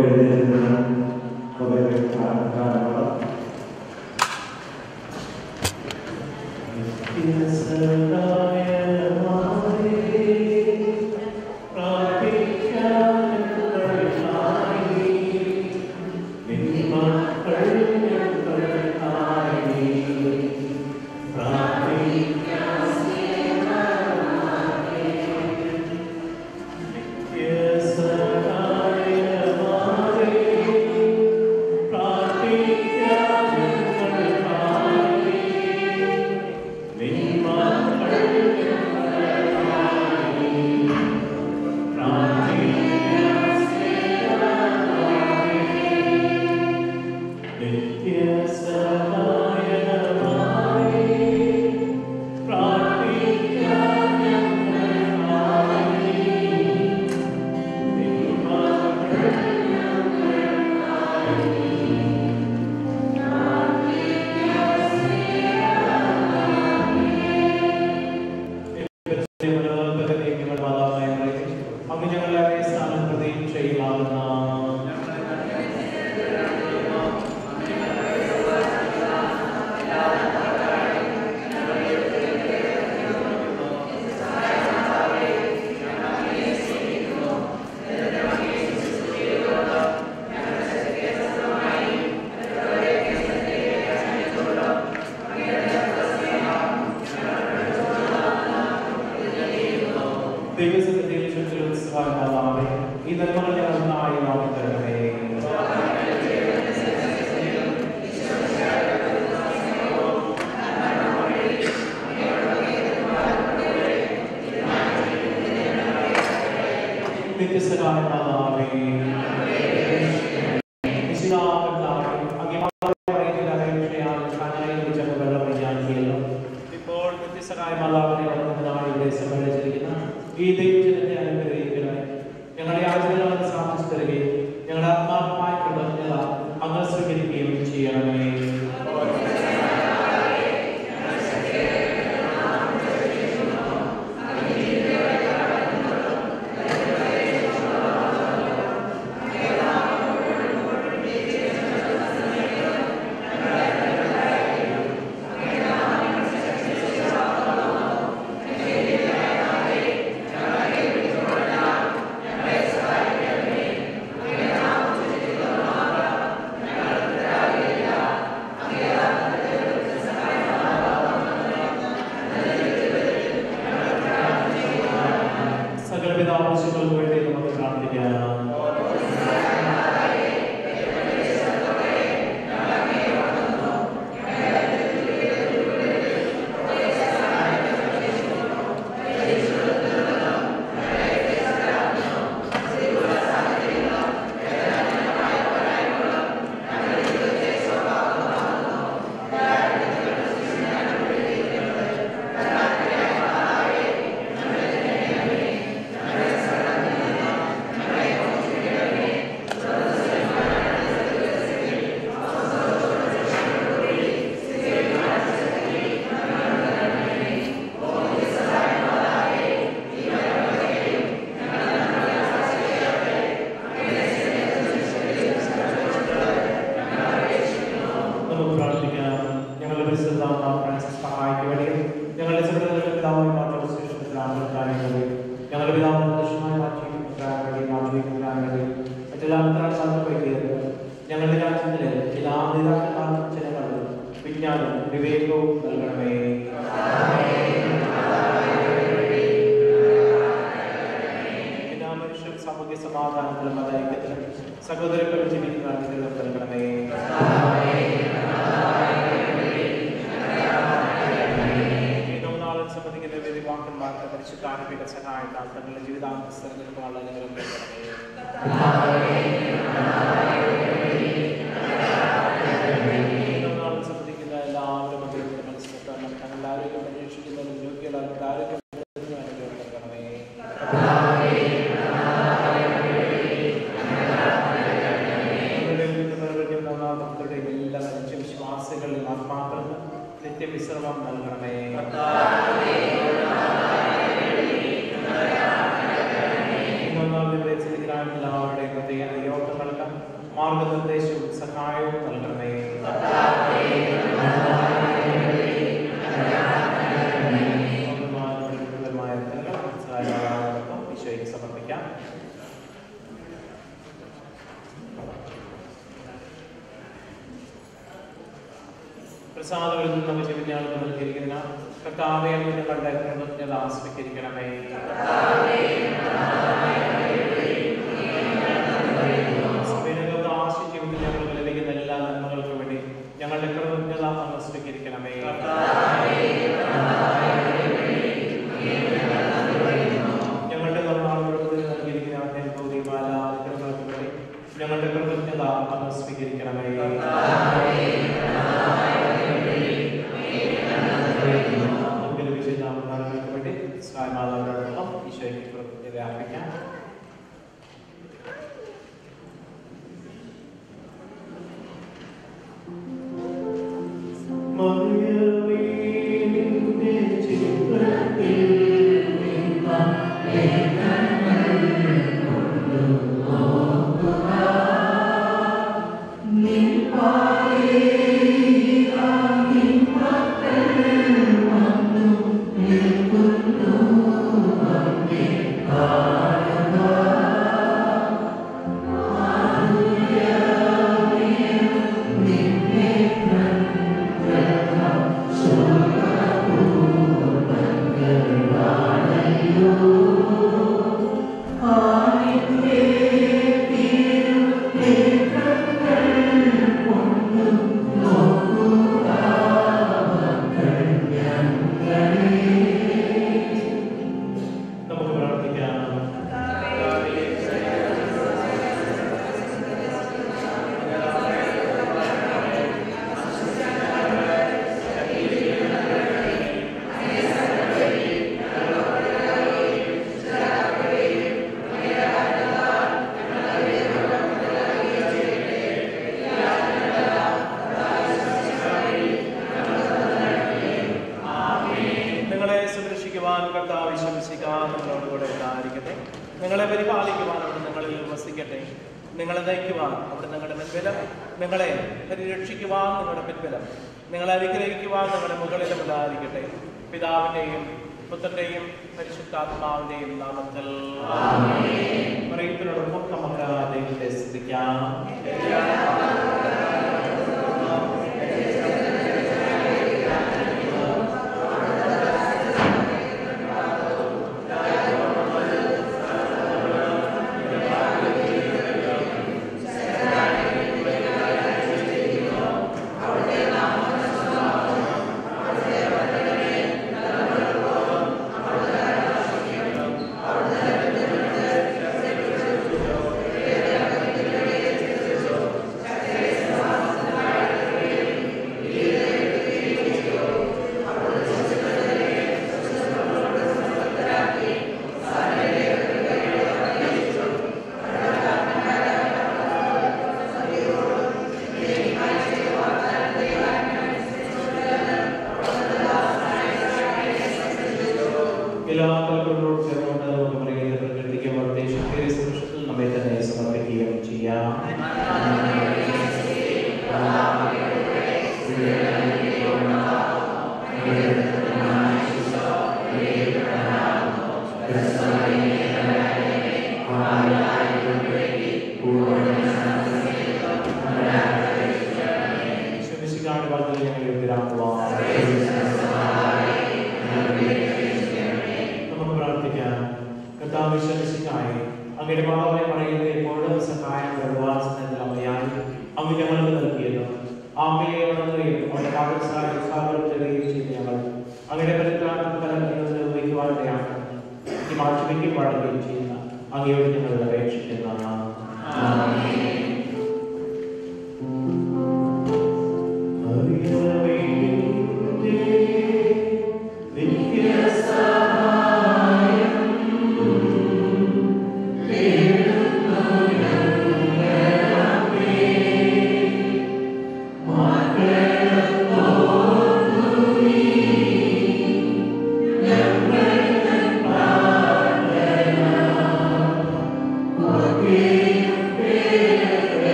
எழுதியிருந்தது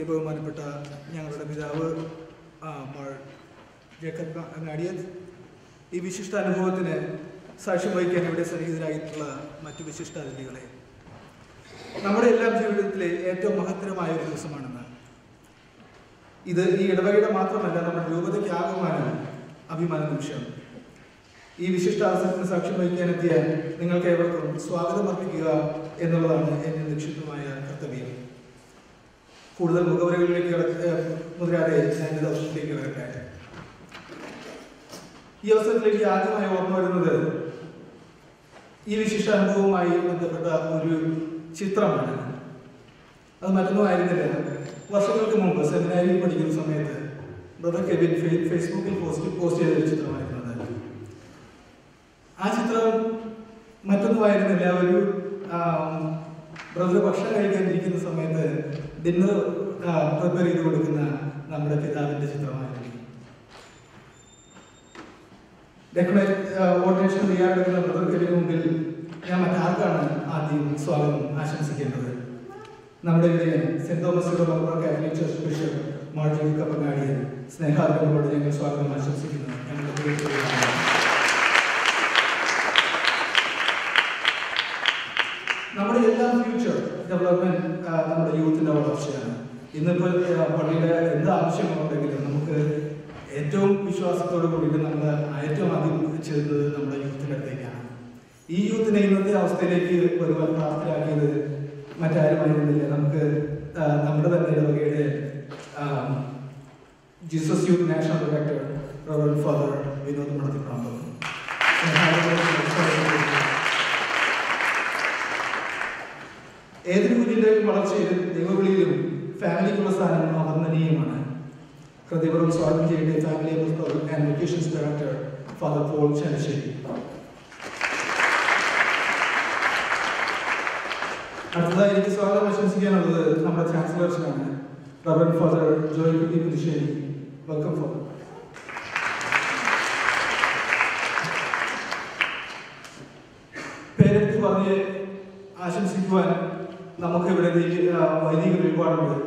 ബഹുമാനപ്പെട്ട ഞങ്ങളുടെ പിതാവ് ജേക്കബ് ഈ വിശിഷ്ട അനുഭവത്തിന് സാക്ഷ്യം വഹിക്കാൻ ഇവിടെ സന്നിഹിതരായിട്ടുള്ള മറ്റു വിശിഷ്ട അതിഥികളെ. നമ്മുടെ എല്ലാം ജീവിതത്തിലെ ഏറ്റവും മഹത്തരമായ ഒരു ദിവസമാണെന്ന്. ഇത് ഈ ഇടവകയുടെ മാത്രമല്ല നമ്മുടെ രൂപതയ്ക്ക് ആകമാനം അഭിമാന നിമിഷം ഈ വിശിഷ്ട അവസരത്തിന് സാക്ഷ്യം വഹിക്കാനെത്തിയ നിങ്ങൾക്ക് ഏവർക്കും സ്വാഗതം അർപ്പിക്കുക എന്നുള്ളതാണ് എന്റെ നിക്ഷിപ്തമായ കർത്തവ്യം. കൂടുതൽ മുഖവരകളിലേക്ക് കടക്ക മുതിരാതെ ഞാൻ എന്റെ ദൗത്യത്തിലേക്ക് വരട്ടെ. ഈ അവസരത്തിലേക്ക് ആദ്യമായി ഓർമ്മ വരുന്നത് ഈ വിശിഷ്ട അനുഭവവുമായി ബന്ധപ്പെട്ട ഒരു ചിത്രമാണ്. അത് മറ്റൊന്നും ആയിരുന്നില്ല. വർഷങ്ങൾക്ക് മുമ്പ് സെമിനാരിയിൽ പഠിക്കുന്ന സമയത്ത് ബ്രദർ കെവിൻ ഫേ- ഫേസ്ബുക്കിൽ പോസ്റ്റ് പോസ്റ്റ് ചെയ്ത ഒരു ചിത്രമായിരുന്നത് ആ ചിത്രം മറ്റൊന്നുമായിരുന്നില്ല. ഒരു ബ്രദർ ഭക്ഷണം കഴിക്കാൻ ഇരിക്കുന്ന സമയത്ത് ഡിന്നർ പ്രിപ്പയർ ചെയ്ത് കൊടുക്കുന്ന നമ്മുടെ പിതാവിന്റെ ചിത്രമായിരുന്നു. ഓർഡിനേഷൻ മുമ്പിൽ ഞാൻ മറ്റാർക്കാണ് ആദ്യം സ്വാഗതം ആശംസിക്കേണ്ടത്? നമ്മുടെ ഇവിടെ Saint Thomas Catholic church bishop മാർജി സ്നേഹാദരങ്ങളോട് ഞങ്ങൾ സ്വാഗതം ആശംസിക്കുന്നു. നമ്മുടെ എല്ലാ ഫ്യൂച്ചർ ഡെവലപ്മെന്റ് നമ്മുടെ യൂത്തിന്റെ വളർച്ചയാണ്. ഇന്നിപ്പോൾ പള്ളിയുടെ എന്ത് ആവശ്യങ്ങളുണ്ടെങ്കിലും നമുക്ക് ഏറ്റവും വിശ്വാസത്തോട് കൂടിയിട്ട് നമ്മൾ ഏറ്റവും അധികം ചെയ്യുന്നത് നമ്മുടെ യൂത്തിന്റെ അടുത്തേക്കാണ്. ഈ യൂത്തിനെ ഇന്നത്തെ അവസ്ഥയിലേക്ക് വരുവാൻ പ്രാപ്തരാക്കിയത് മറ്റാരുമായിരുന്നില്ല. നമുക്ക് നമ്മുടെ തന്നെ ഇടവകയുടെ Jesus youth national director reverend father Vinod നടത്തിപ്രാന്തം ഏതൊരു കുഞ്ഞിന്റെ വളർച്ചയിലും ദൈവവിളിയിലും ഫാമിലിക്കുള്ള സ്ഥാനം അവർണനീയമാണ് ഹൃദയപുറം സ്വാഗതം ചെയ്യേണ്ട family and vacations director father Paul Chanassery അടുത്തതായി എനിക്ക് സ്വാഗതം ആശംസിക്കാനുള്ളത് നമ്മുടെ ചാൻസലർസിനാണ് റവൻ ഫാദർ ജോയ് കുട്ടി പുതുശ്ശേരി വെൽക്കം ഫോർ പേരെടുത്ത് പറഞ്ഞ് ആശംസിക്കുവാൻ നമുക്ക് ഇവിടെ ദൈവ- ആ, വൈദിക ഒരുപാടുണ്ട്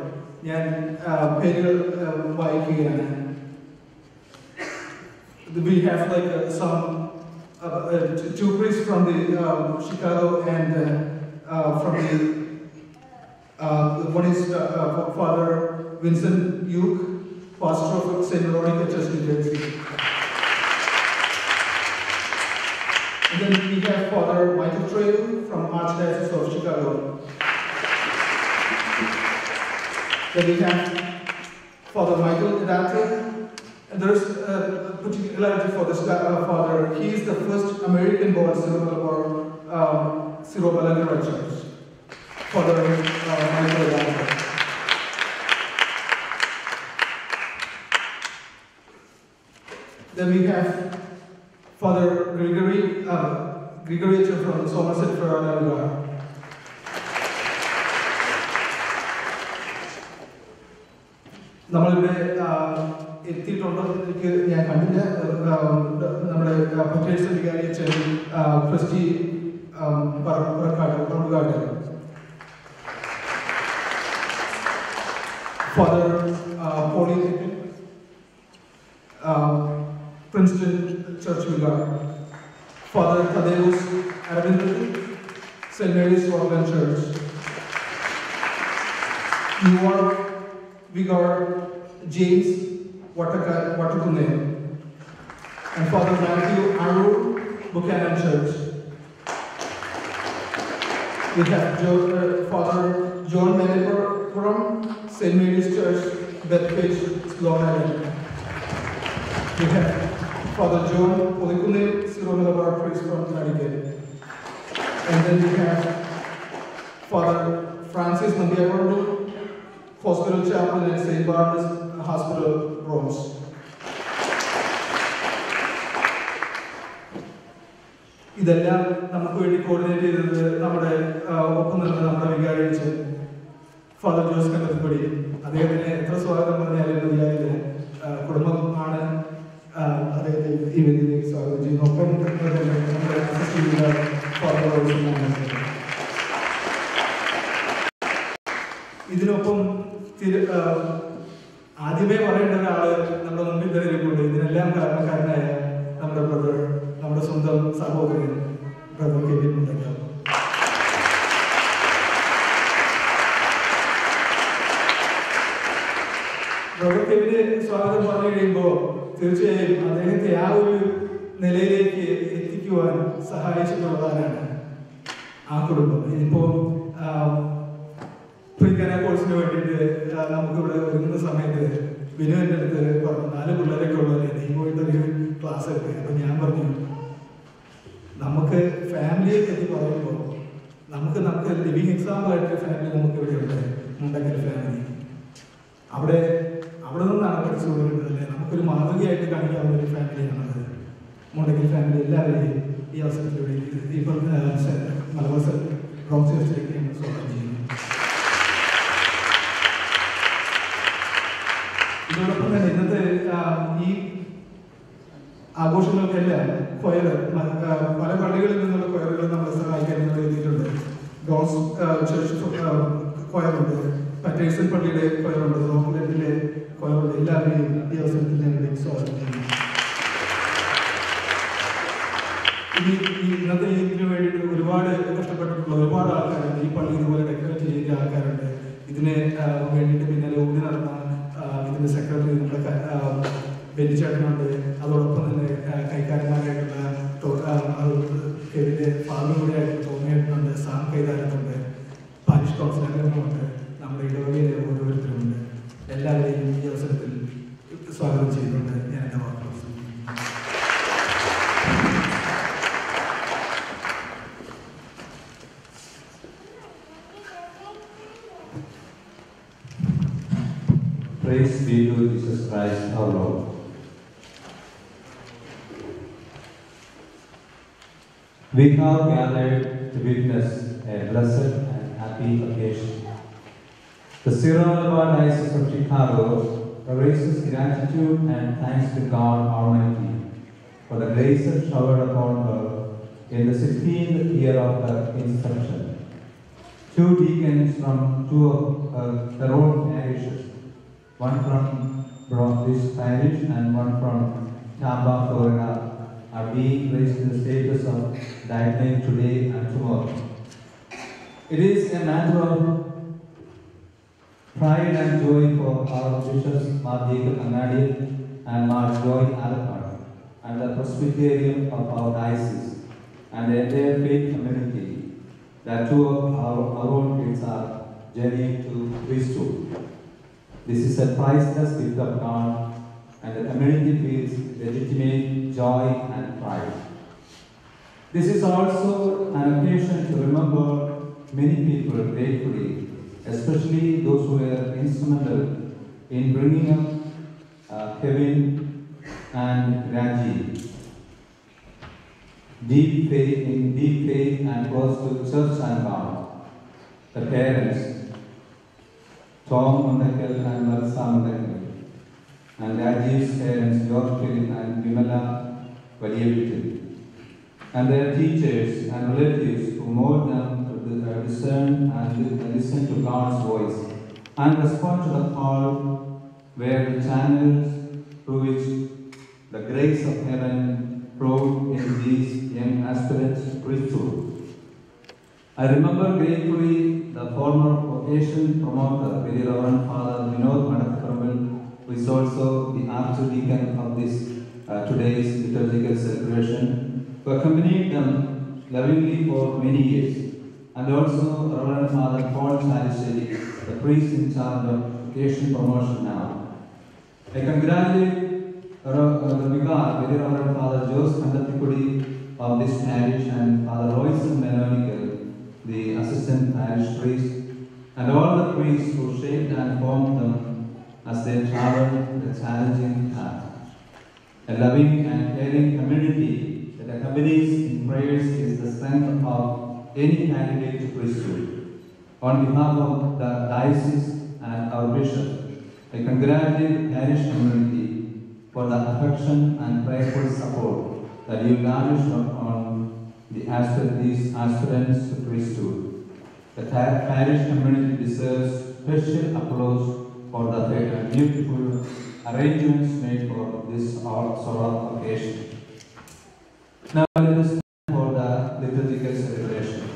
ഞാൻ ആ, പേരുകൾ ആ, വായിക്കുകയാണ് We have like uh, some uh, uh, two- two priests from the um, Chicago and uh, uh, from the uh, one is uh, uh, Father Vincent Uke, pastor of St. Veronica Church, New Jersey. And then we have Father Michael Trail from Archdiocese of Chicago. Then we have Father Michael Idate. And there's a particularity for this uh, father. He is the first American-born Syro-Malabar um, Syro-Malabar Church. Father uh, Michael Idate. Then we have Father Gregory, uh, Gregory from Somerset, Florida. നമ്മളിവിടെ ആ, എത്തിയിട്ടുണ്ടോ എന്ന് എനിക്ക് ഞാൻ കണ്ടില്ല ആ, നമ്മുടെ പറ്റേഴ്സ് വികാരി അച്ഛൻ ആ, ക്രിസ്റ്റി ആ, പറ- Parakkad Parambukattu father Poly Princeton church vicar father Thadevoos Aravind saint Mary's organ church we got James Watakune and Father Matthew Aru Buchanan Church. We have Joe, uh, Father John Meneber from St. Mary's Church, Bethpage, Long Island. We have Father John Polikune, Civil Laboratories from Connecticut. And then we have Father Francis Mandiavardu Hospital Chaplain at St. Barnabas Hospital, Rome. ഇതെല്ലാം നമുക്ക് വേണ്ടി coordinate ചെയ്തത് നമ്മുടെ ഒപ്പം നിന്ന് നമ്മുടെ വികാരിച്ച് father Jose കണ്ടത്തുപടി അദ്ദേഹത്തിന് എത്ര സ്വാഗതം പറഞ്ഞാലും മതിയായില്ല കുടുംബമാണ് അദ്ദേഹത്തെ ഈ വേദിയിലേക്ക് സ്വാഗതം ചെയ്യുന്നു ഒപ്പം നമ്മുടെ ഫാദർ റോയ്സും ആണ്. ഇതിനൊപ്പം തിരു- ആ, ആദ്യമേ പറയേണ്ട ഒരാൾ നമ്മുടെ മുമ്പിൽ തന്നെ ഇരിപ്പുണ്ട്. ഇതിനെല്ലാം കാരണക്കാരനായ നമ്മുടെ ബ്രദർ നമ്മുടെ സ്വന്തം സഹോദരൻ ബ്രദർ കെവിൻ മുണ്ടക്കാർ ബ്രദർ കെവിന് സ്വാഗതം പറഞ്ഞു കഴിയുമ്പോൾ തീർച്ചയായും അദ്ദേഹത്തെ ആ ഒരു നിലയിലേക്ക് എത്തിക്കുവാൻ സഹായിച്ചിട്ടുള്ളതാണ് ആ കുടുംബം. ഇപ്പോ പ്രീക്കന കോഴ്സിന് വേണ്ടിയിട്ട് നമുക്കിവിടെ ഒരുങ്ങുന്ന സമയത്ത് വിനു എന്റെ അടുത്ത് പറഞ്ഞു നാല് പിള്ളേരൊക്കെ ഉള്ളതല്ലേ നീ പോയിട്ട് ഒരു ക്ലാസ് എടുക്കുക അപ്പൊ ഞാൻ പറഞ്ഞു നമുക്ക് ഫാമിലിയെ പറ്റി പറയുമ്പോൾ നമുക്ക് നമുക്ക് ലിവിങ് എക്സാമ്പിൾ ആയിട്ട് ഫാമിലി നമുക്ക് ഇവിടെ ഉണ്ട് മുണ്ടക്കൽ ഫാമിലി അവിടെ അവിടെ നിന്നാണ് പഠിച്ചു കൊടുക്കുന്നത് അല്ലേ? നമുക്കൊരു മാതൃകയായിട്ട് കാണിക്കാവുന്ന ഒരു ഫാമിലിയാണത് മുണ്ടക്കൽ ഫാമിലി എല്ലാവരെയും ഈ അവസരത്തിലൂടെ ഇപ്പോൾ മലബാർ റോം ചേർച്ചിലേക്ക് ഞങ്ങൾ സ്വാഗതം ചെയ്യുന്നു ഇതോടൊപ്പം തന്നെ ഇന്നത്തെ ആ, ഈ ആഘോഷങ്ങൾക്കെല്ലാം കൊയർ പല പള്ളികളിൽ നിന്നുള്ള കൊയറുകൾ നമ്മളെ സഹായിക്കാൻ നിങ്ങൾ എത്തിയിട്ടുണ്ട് ഡോൺസ് ചർച്ച് കൊയറുണ്ട് പറ്റേഴ്സൺ പള്ളിയുടെ കൊയറുണ്ട് റോംലൻഡിലെ കൊയറുണ്ട് എല്ലാവരെയും ഈ അവസരത്തിൽ ഞങ്ങളുടെ സ്വാഗതം ചെയ്യുന്നു. ഈ ഇന്നത്തെ ഇതിന് വേണ്ടിയിട്ട് ഒരുപാട് കഷ്ടപ്പെട്ടിട്ടുള്ള ഒരുപാട് ആൾക്കാരുണ്ട്. ഈ പള്ളി ഇതുപോലെ ഡെക്കറേറ്റ് ചെയ്ത ആൾക്കാരുണ്ട്. ഇതിന് വേണ്ടിയിട്ട് പിന്നാലെ ഊടി നടന്ന ഇതിന്റെ സെക്രട്ടറി നമ്മുടെ ബെന്നി അതോടൊപ്പം ഫാദറും കൂടെ ആയിട്ട് തോന്നിയിട്ടുണ്ട് സാം കൈതാരത്തുണ്ട് പാരിഷ് കൗൺസിൽ അംഗങ്ങളുണ്ട് നമ്മുടെ ഇടവകയിലെ ഓരോരുത്തരുമുണ്ട്. എല്ലാവരെയും ഈ അവസരത്തിൽ സ്വാഗതം ചെയ്തുകൊണ്ട് Have gathered to witness a blessed and happy occasion. The Malabar Diocese of Chicago raises gratitude and thanks to God Almighty for the graces showered upon her in the 16th year of her instruction. Two deacons from two of her, their own parishes one from Broadfish Parish and one from Tampa, Florida, are being raised to the status of diaconate today and tomorrow. It is a matter of pride and joy for our bishops, Mar Jacob and Mar Joy Alappatt, and the presbyterian of our diocese, and the entire faith community, that two of our, our own kids are journeying to priesthood. This is a priceless gift of God, and the community feels legitimate joy and pride. This is also an occasion to remember many people gratefully, especially those who were instrumental in bringing up uh, Kevin and Ranji. Deep faith in deep faith and close to church and God. The parents, Tom Mundackal and Marsa Mundackal, and George Philip and Vimala Valiyavitil, and their teachers and relatives who mold them to uh, discern and listen to God's voice and respond to the call where the channels through which the grace of heaven flowed in these young aspirants priesthood. I remember gratefully the former vocation promoter, Very Reverend Father Vinod Madakaramil, who is also the archdeacon of this uh, today's liturgical celebration, who accompanied them lovingly for many years and also Reverend Father Paul Chalissery, the priest in charge of vocation promotion now. I congratulate the Vicar, Very Reverend Father Jose Kandathikudi of this parish and Father Royson Melonical, the assistant parish priest, and all the priests who shaped and formed them as they travel the challenging path. A loving and caring community that accompanies in prayers is the strength of any candidate to priesthood. On behalf of the diocese and our bishop, I congratulate the parish community for the affection and prayerful support that you lavish on the aspir- these aspirants to priesthood. The parish community deserves special applause for the beautiful arrangements made for this all solemn occasion. Now let us stand for the liturgical celebration.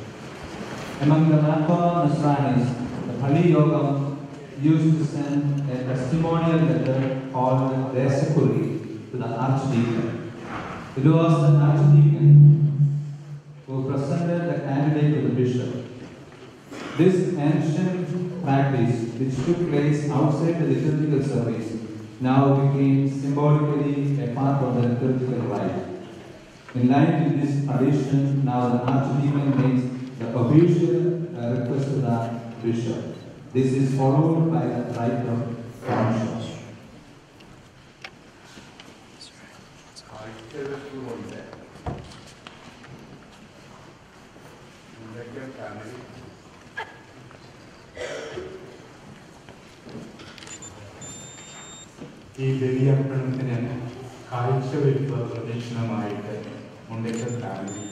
Among the Napa Nasranis, the Pali Yogam used to send a testimonial letter called Desakuri to the Archdeacon. It was the Archdeacon who presented the candidate to the bishop. This ancient practice, which took place outside the liturgical service, now became symbolically a part of the liturgical rite. In line with this tradition, now the archdeacon makes the official uh, request to the bishop. This is followed by the rite of conscience. ഈ ബലിയർപ്പണത്തിന് കാഴ്ചവെക്കുക പ്രദക്ഷിണമായിട്ട് Mundakkal family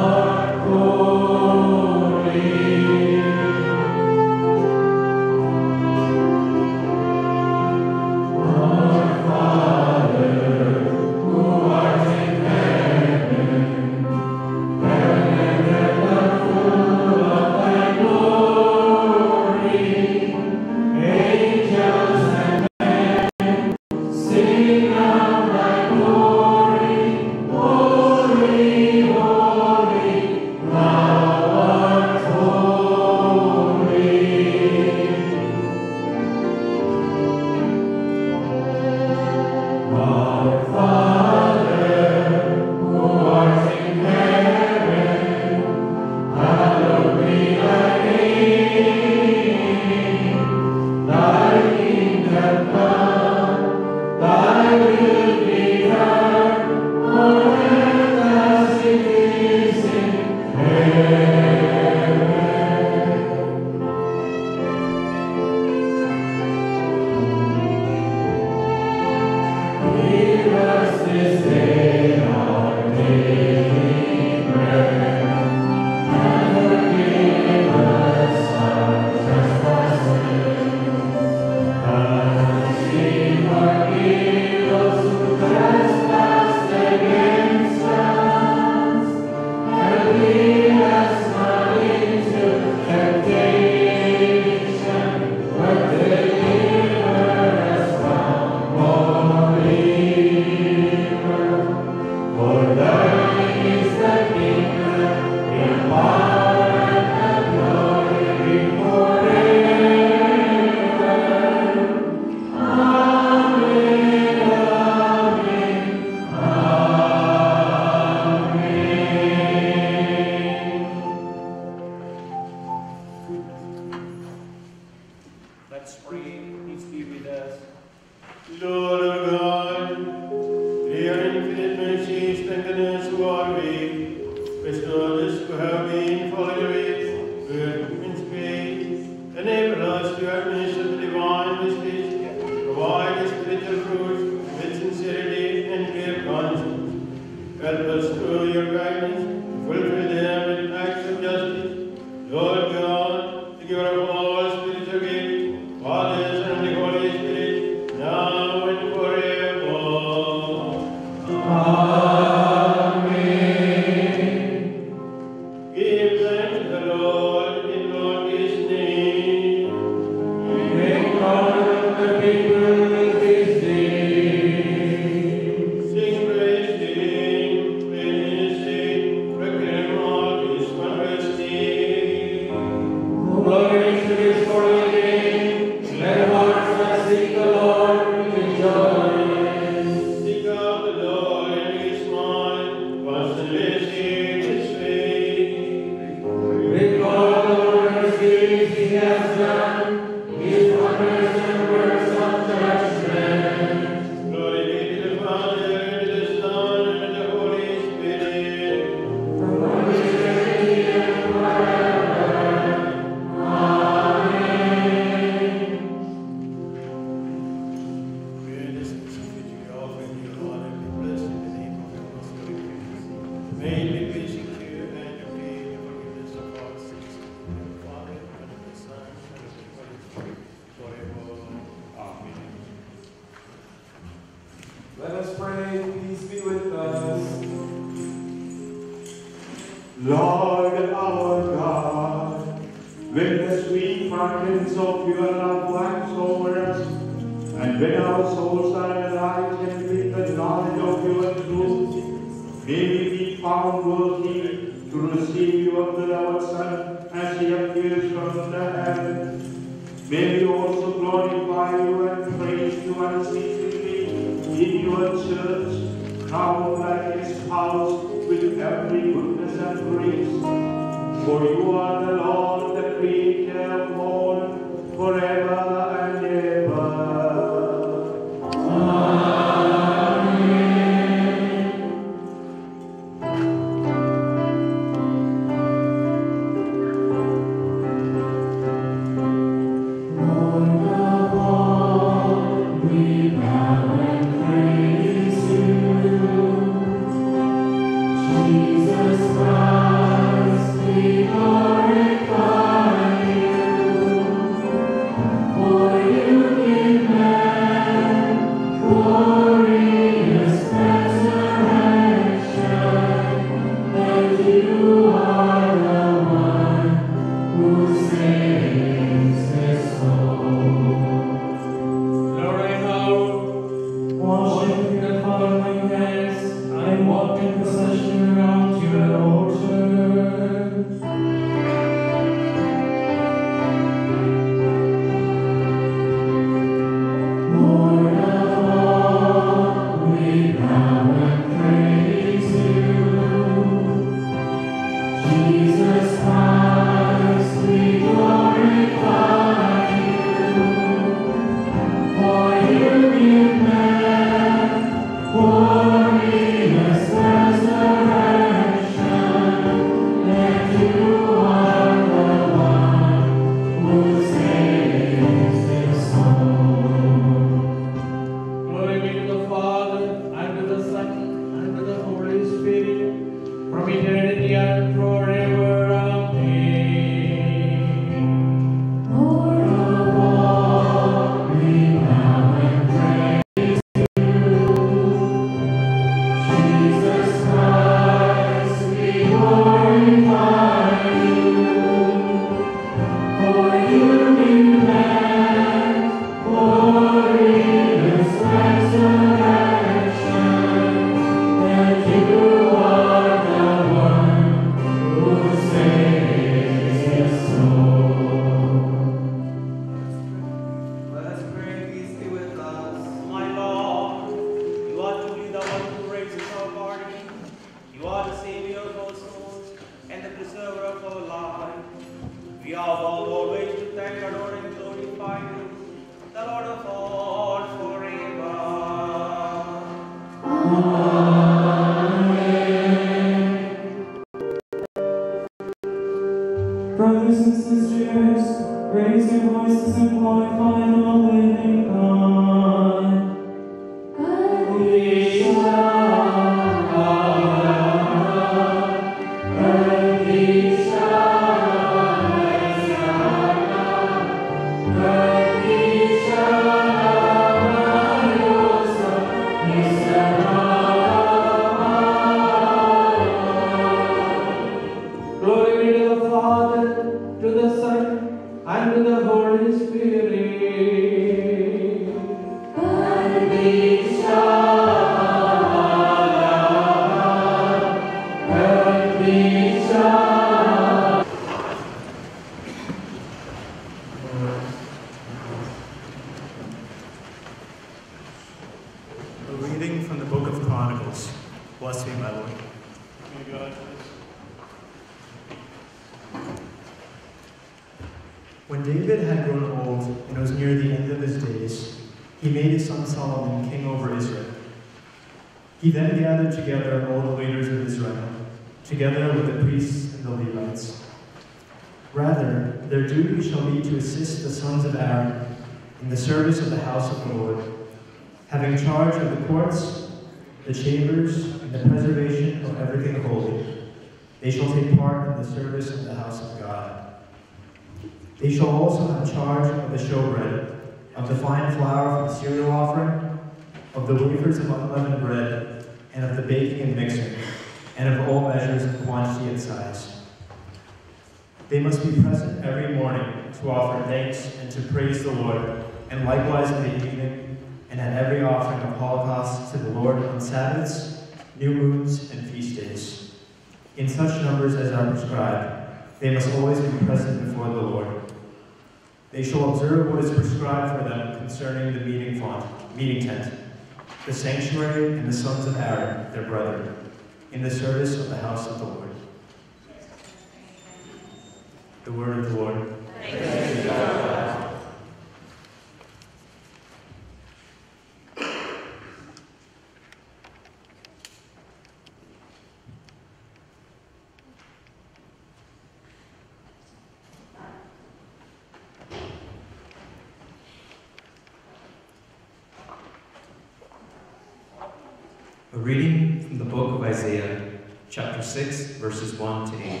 6, verses 1 to 8.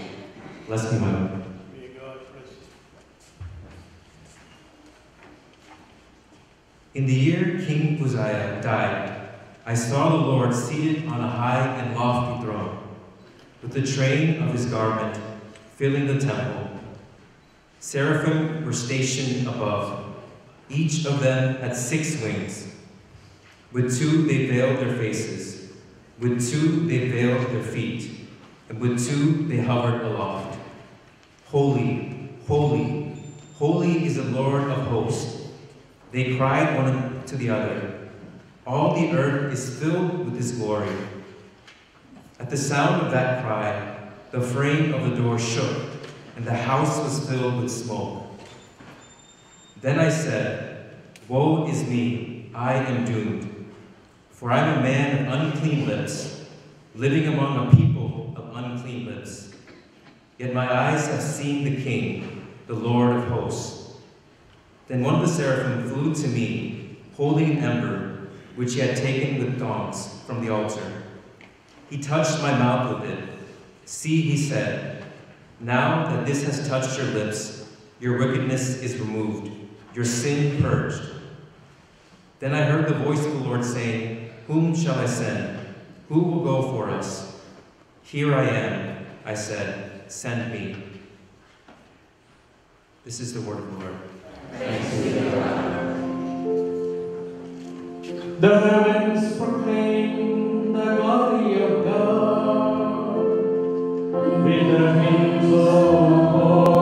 Bless me, my Lord. In the year King Uzziah died, I saw the Lord seated on a high and lofty throne, with the train of his garment filling the temple. Seraphim were stationed above. Each of them had six wings. With two they veiled their faces, with two they veiled their feet, and with two they hovered aloft. Holy, holy, holy is the Lord of hosts. They cried one to the other. All the earth is filled with his glory. At the sound of that cry, the frame of the door shook, and the house was filled with smoke. Then I said, Woe is me, I am doomed. For I am a man of unclean lips, living among a people unclean lips. Yet my eyes have seen the King, the Lord of hosts. Then one of the seraphim flew to me, holding an ember, which he had taken with tongs from the altar. He touched my mouth with it. See, he said, now that this has touched your lips, your wickedness is removed, your sin purged. Then I heard the voice of the Lord saying, Whom shall I send? Who will go for us? Here I am, I said, send me. This is the word of the Lord. The heavens proclaim the glory of God. With the hymns of Holy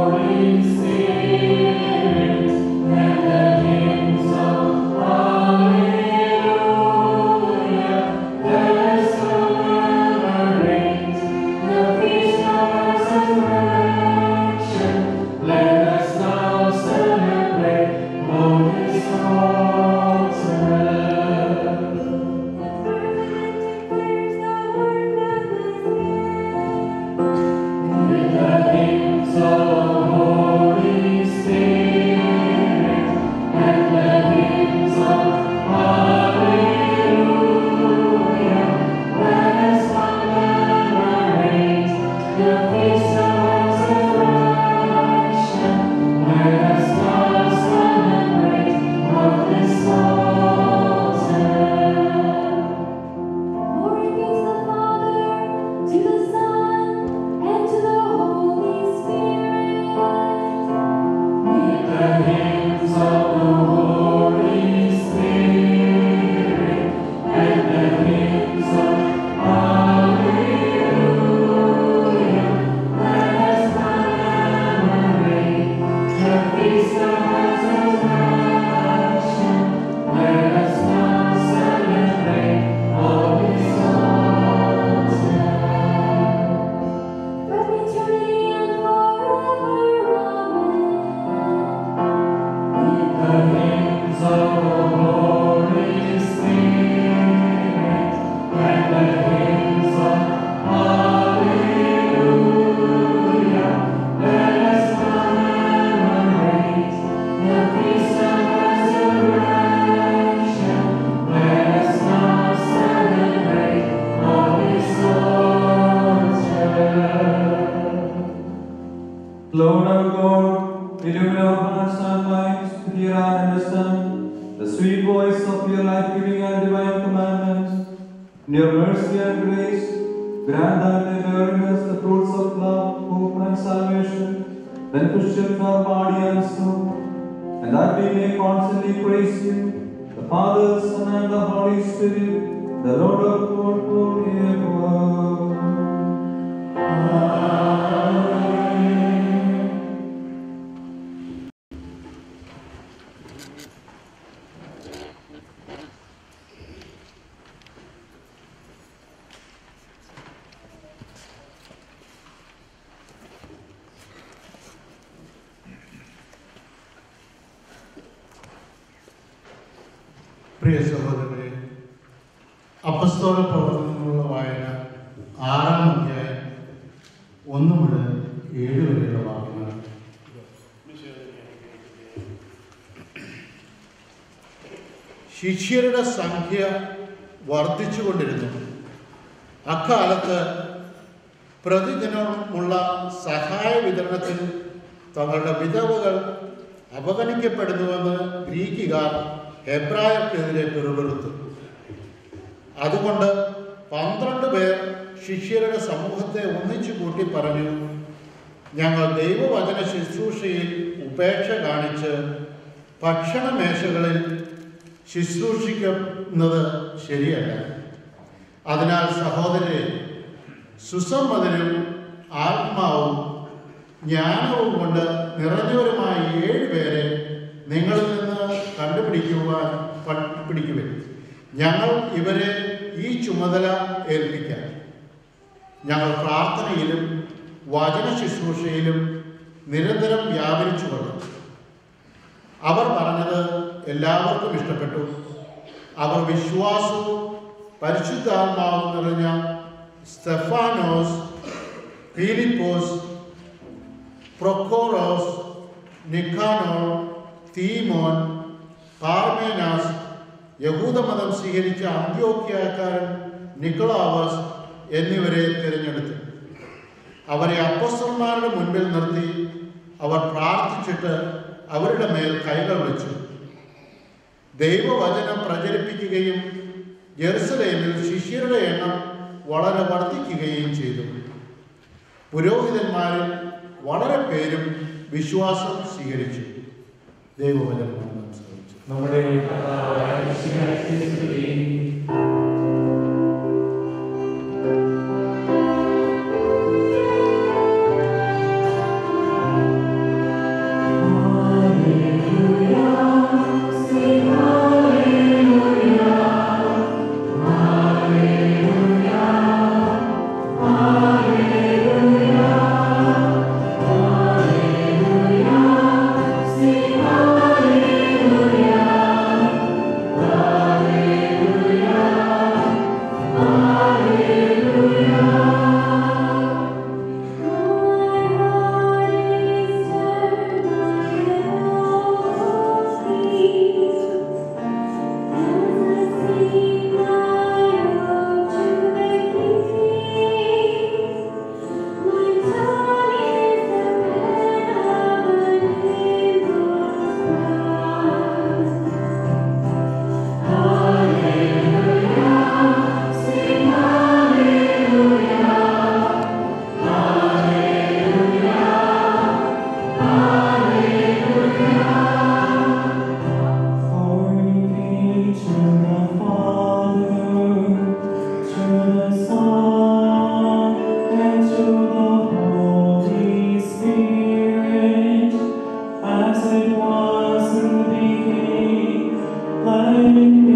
Amen.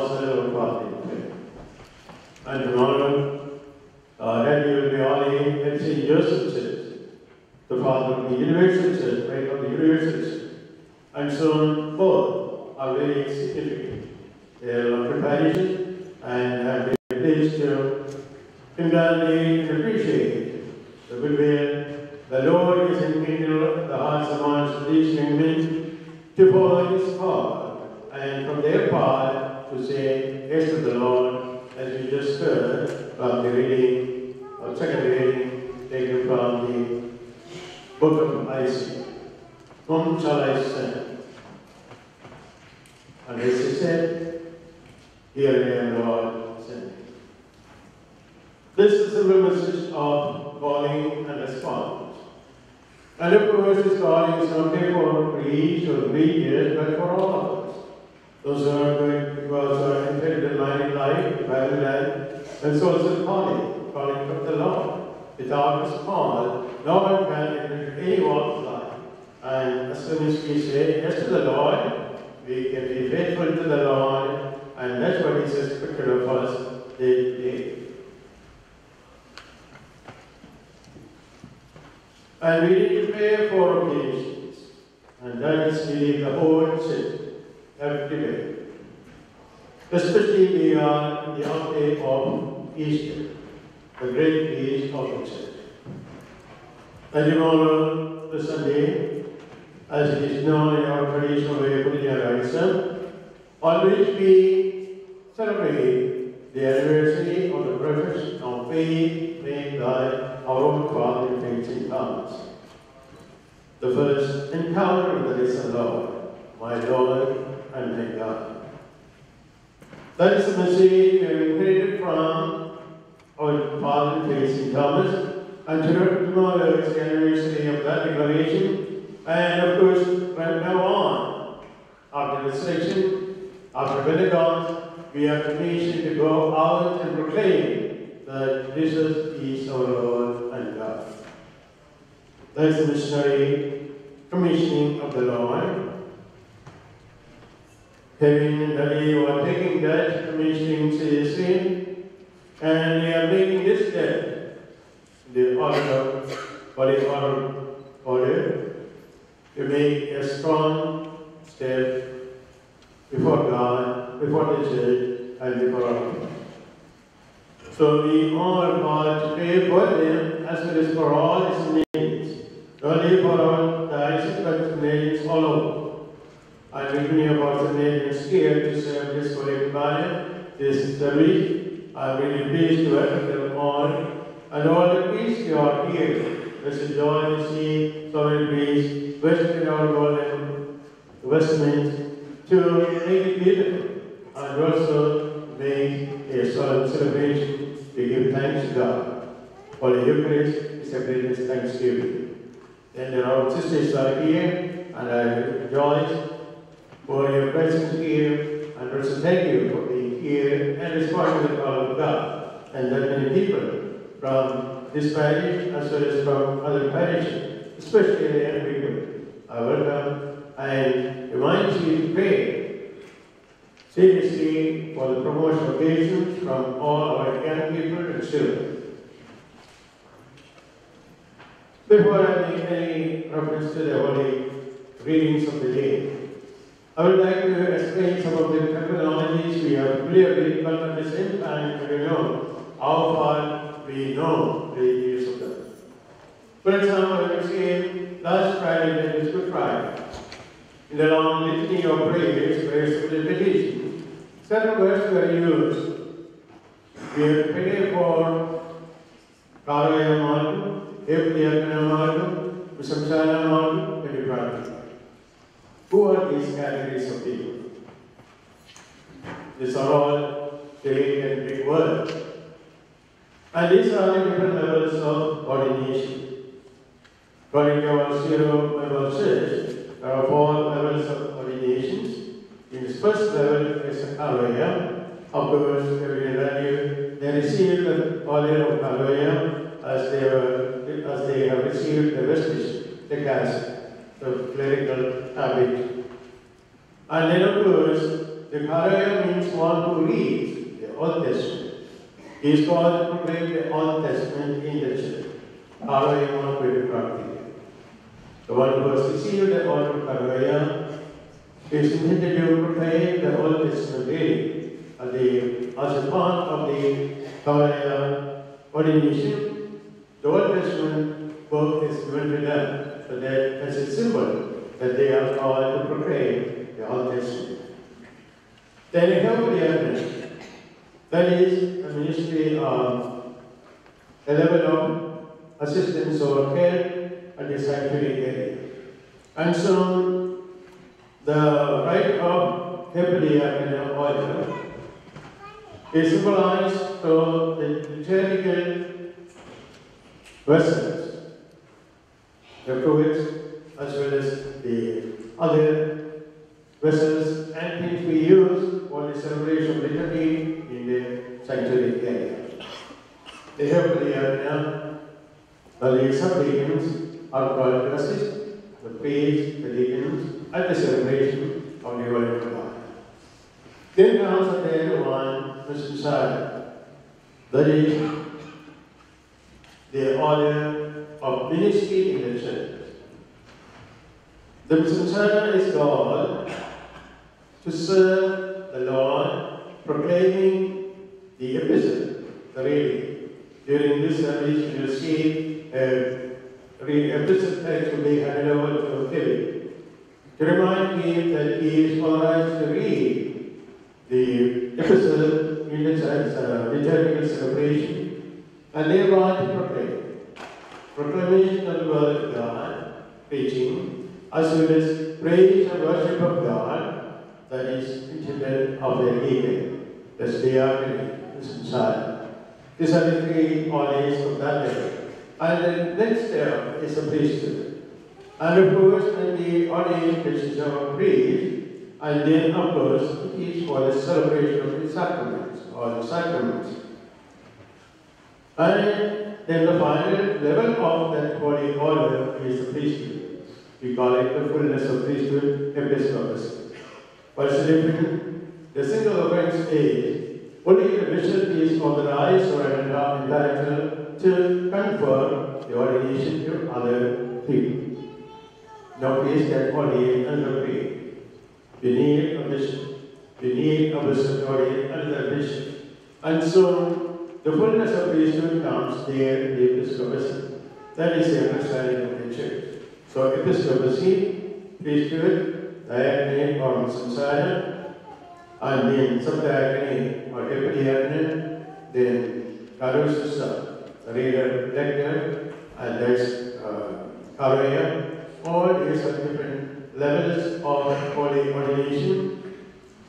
The Catholic faith. And tomorrow, uh, then you will be honoring at St. Joseph Church, father of the church, right of the church. And so both are very significant. They are comparison and have been pleased to and appreciate the goodwill the Lord is enkindled the hearts and minds of these young men to follow his path, and from their part to say yes to the Lord, as we just heard from the reading, or second reading, taken from the book of Isaiah. Whom shall I send? And as he said, Here I am, Lord, send me. This is the message of calling and response. And of course, this calling is not only for priests or preachers, but for all of us. Those who are going to also entered the married life, the married life, and so also calling, calling from the Lord. Without this call, no one can enter any walk of life. And as soon as we say yes to the Lord, we can be faithful to the Lord, and that's what is expected of us day to day. And we need to pray for occasions, and that is the whole church every day. Especially we are in the uh, outday of Easter, the great feast of the church. And tomorrow, the Sunday, as it is known in our traditional way of Judaism, on which we celebrate the anniversary of the profession of faith made by our own Father St. Thomas. The first encounter with the risen Lord, my Lord and my God. That is the message we have from our Father St. Thomas, and tomorrow is the anniversary of that declaration, and of course, from now on, after the resurrection, after Pentecost, we have permission to go out and proclaim that Jesus is our Lord and God. That is the missionary commissioning of the Lord. Having that you are taking that commissioning seriously, and they are making this step, the order, holy order, order, to make a strong step before God, before the church, and before our God. So we all are to pray for them as well as for all his needs. Not only for our diocese, but nations all over. I'm thinking about the nations here to serve this holy empire, this service. I'm really pleased to welcome them all. And all the priests who are here. It's a joy to see so many priests worshiping our Lord and Westminster to make it beautiful and also make a solemn celebration to give thanks to God. For the Eucharist is a greatest thanksgiving. And our sisters are here, and I rejoice for your presence here, and also thank you for being here and responding to the call of God. And that many people from this parish as well as from other parishes, especially the young people, are welcome and remind you to pray seriously for the promotion of patients from all our young people and children. Before I make any reference to the holy readings of the day, I would like to explain some of the terminologies we are familiar with, but at the same time, we know how far we know the use of them. For example, we see last Friday, that is Good Friday. In the long litany of prayers, prayers of petition, certain words were used. We pray for Karaya Margam, Epliyakana Margam, Visamsana Margam, and Viprati. Who are these categories of people? These are all big and big words. And these are the different levels of ordination. To our Syro-Malabar church, there are four levels of ordinations. In this first level is Hallelujah. Of course, every value, they receive the order of Hallelujah as they, were, as they have received the vestige, the caste, the clerical habit. And then, of course, the Hallelujah means one who reads the Old Testament. He is called to proclaim the Old Testament in the church. Hallelujah, one way to practice. was received the order of Karuaya, is intended to proclaim the Old Testament daily as, the, as a part of the Karuaya ordination. The Old Testament book is given to them so that as a symbol that they are called to proclaim the Old Testament. Then they have the evidence. That is a ministry of a level of assistance or care at the sanctuary area. And so the right of Hebridean in order is symbolized through the liturgical vessels, the fluids, as well as the other vessels and things we use for the celebration of liturgy in the sanctuary area. The Hebridean, the sub-deacons are called to the priests, the deacons, at the celebration of the of God. Then comes the day one, the Messiah. That is the order of ministry in the church. The Messiah is called to serve the Lord, proclaiming the epistle, the reading. During this service, you will see a read epistle text will be handed over to Philip to remind him that he is authorized to read the epistle in the church, uh, liturgical celebration, and they are to proclaim. Proclamation of the word of God, preaching, as well as praise and worship of God, that is intended of their they are in the Messiah. These are the three holidays of that day. And the next step is the priesthood. And of course, when the ordained is our priest, and then of course, it is for the celebration of the sacraments, or the sacraments. And then the final level of that holy order uh, is the priesthood. We call it the fullness of priesthood, episcopus. What's the difference? The single offense is only the bishop is authorized or entitled to confer the ordination to other people. No priest can ordain another priest. We need a bishop. We need a bishop to ordain another bishop. And so the fullness of priesthood comes there in the episcopacy. That is the understanding of the church. So episcopacy, priesthood, diaconate or samsara, and then subdiaconate or epidiaconate, then carusus, reader, lector, and there's uh. All these are different levels of holy ordination.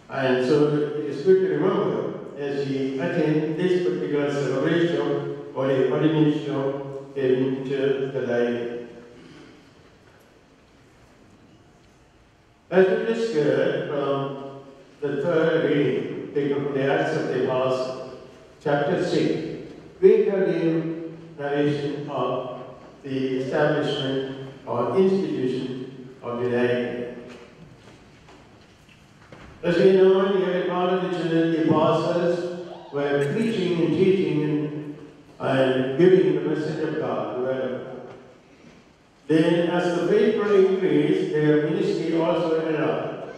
And so it is good to remember as we attend this particular celebration or the ordination into the life. As we just heard from the third reading taken from the Acts of the Apostles, chapter 6, we have the narration of the establishment or institution of the diaconate. As we know, in the early part of the apostles were preaching and teaching and, and giving the message of God. Then, as the faithful increased, their ministry also enlarged.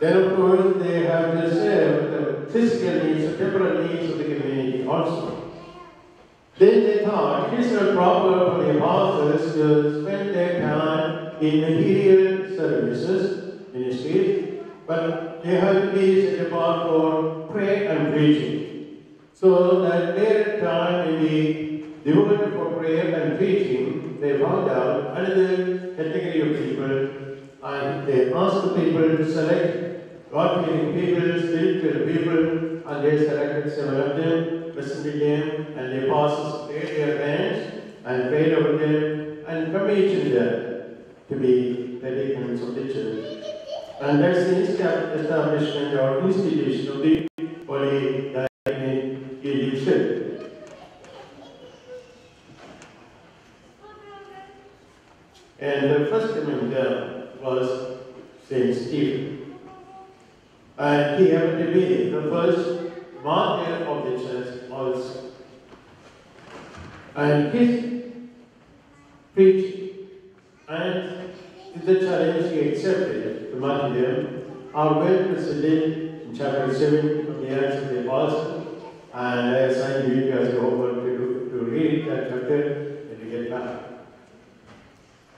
Then, of course, they have to serve the physical needs, the temporal needs of the community also. Then they thought it is not proper for the apostles to spend their time in material services, ministries, but they have to be set apart for prayer and preaching. So that their time may be devoted for prayer and preaching, they found out another category of people and they asked the people to select God-fearing people, spiritual people, and they selected seven of them, presented them, and the apostles laid their hands and prayed over them and commissioned them to be the deacons of the church. And that's the esta- establishment or institution of the in the. And the first commander was Saint Stephen. And he happened to be the first martyr of the church also. And his preaching and the challenge he accepted, the martyrdom, are well presented in chapter 7 of the Acts of the Apostles. And I assign you as a homework to, to read that chapter when you get back.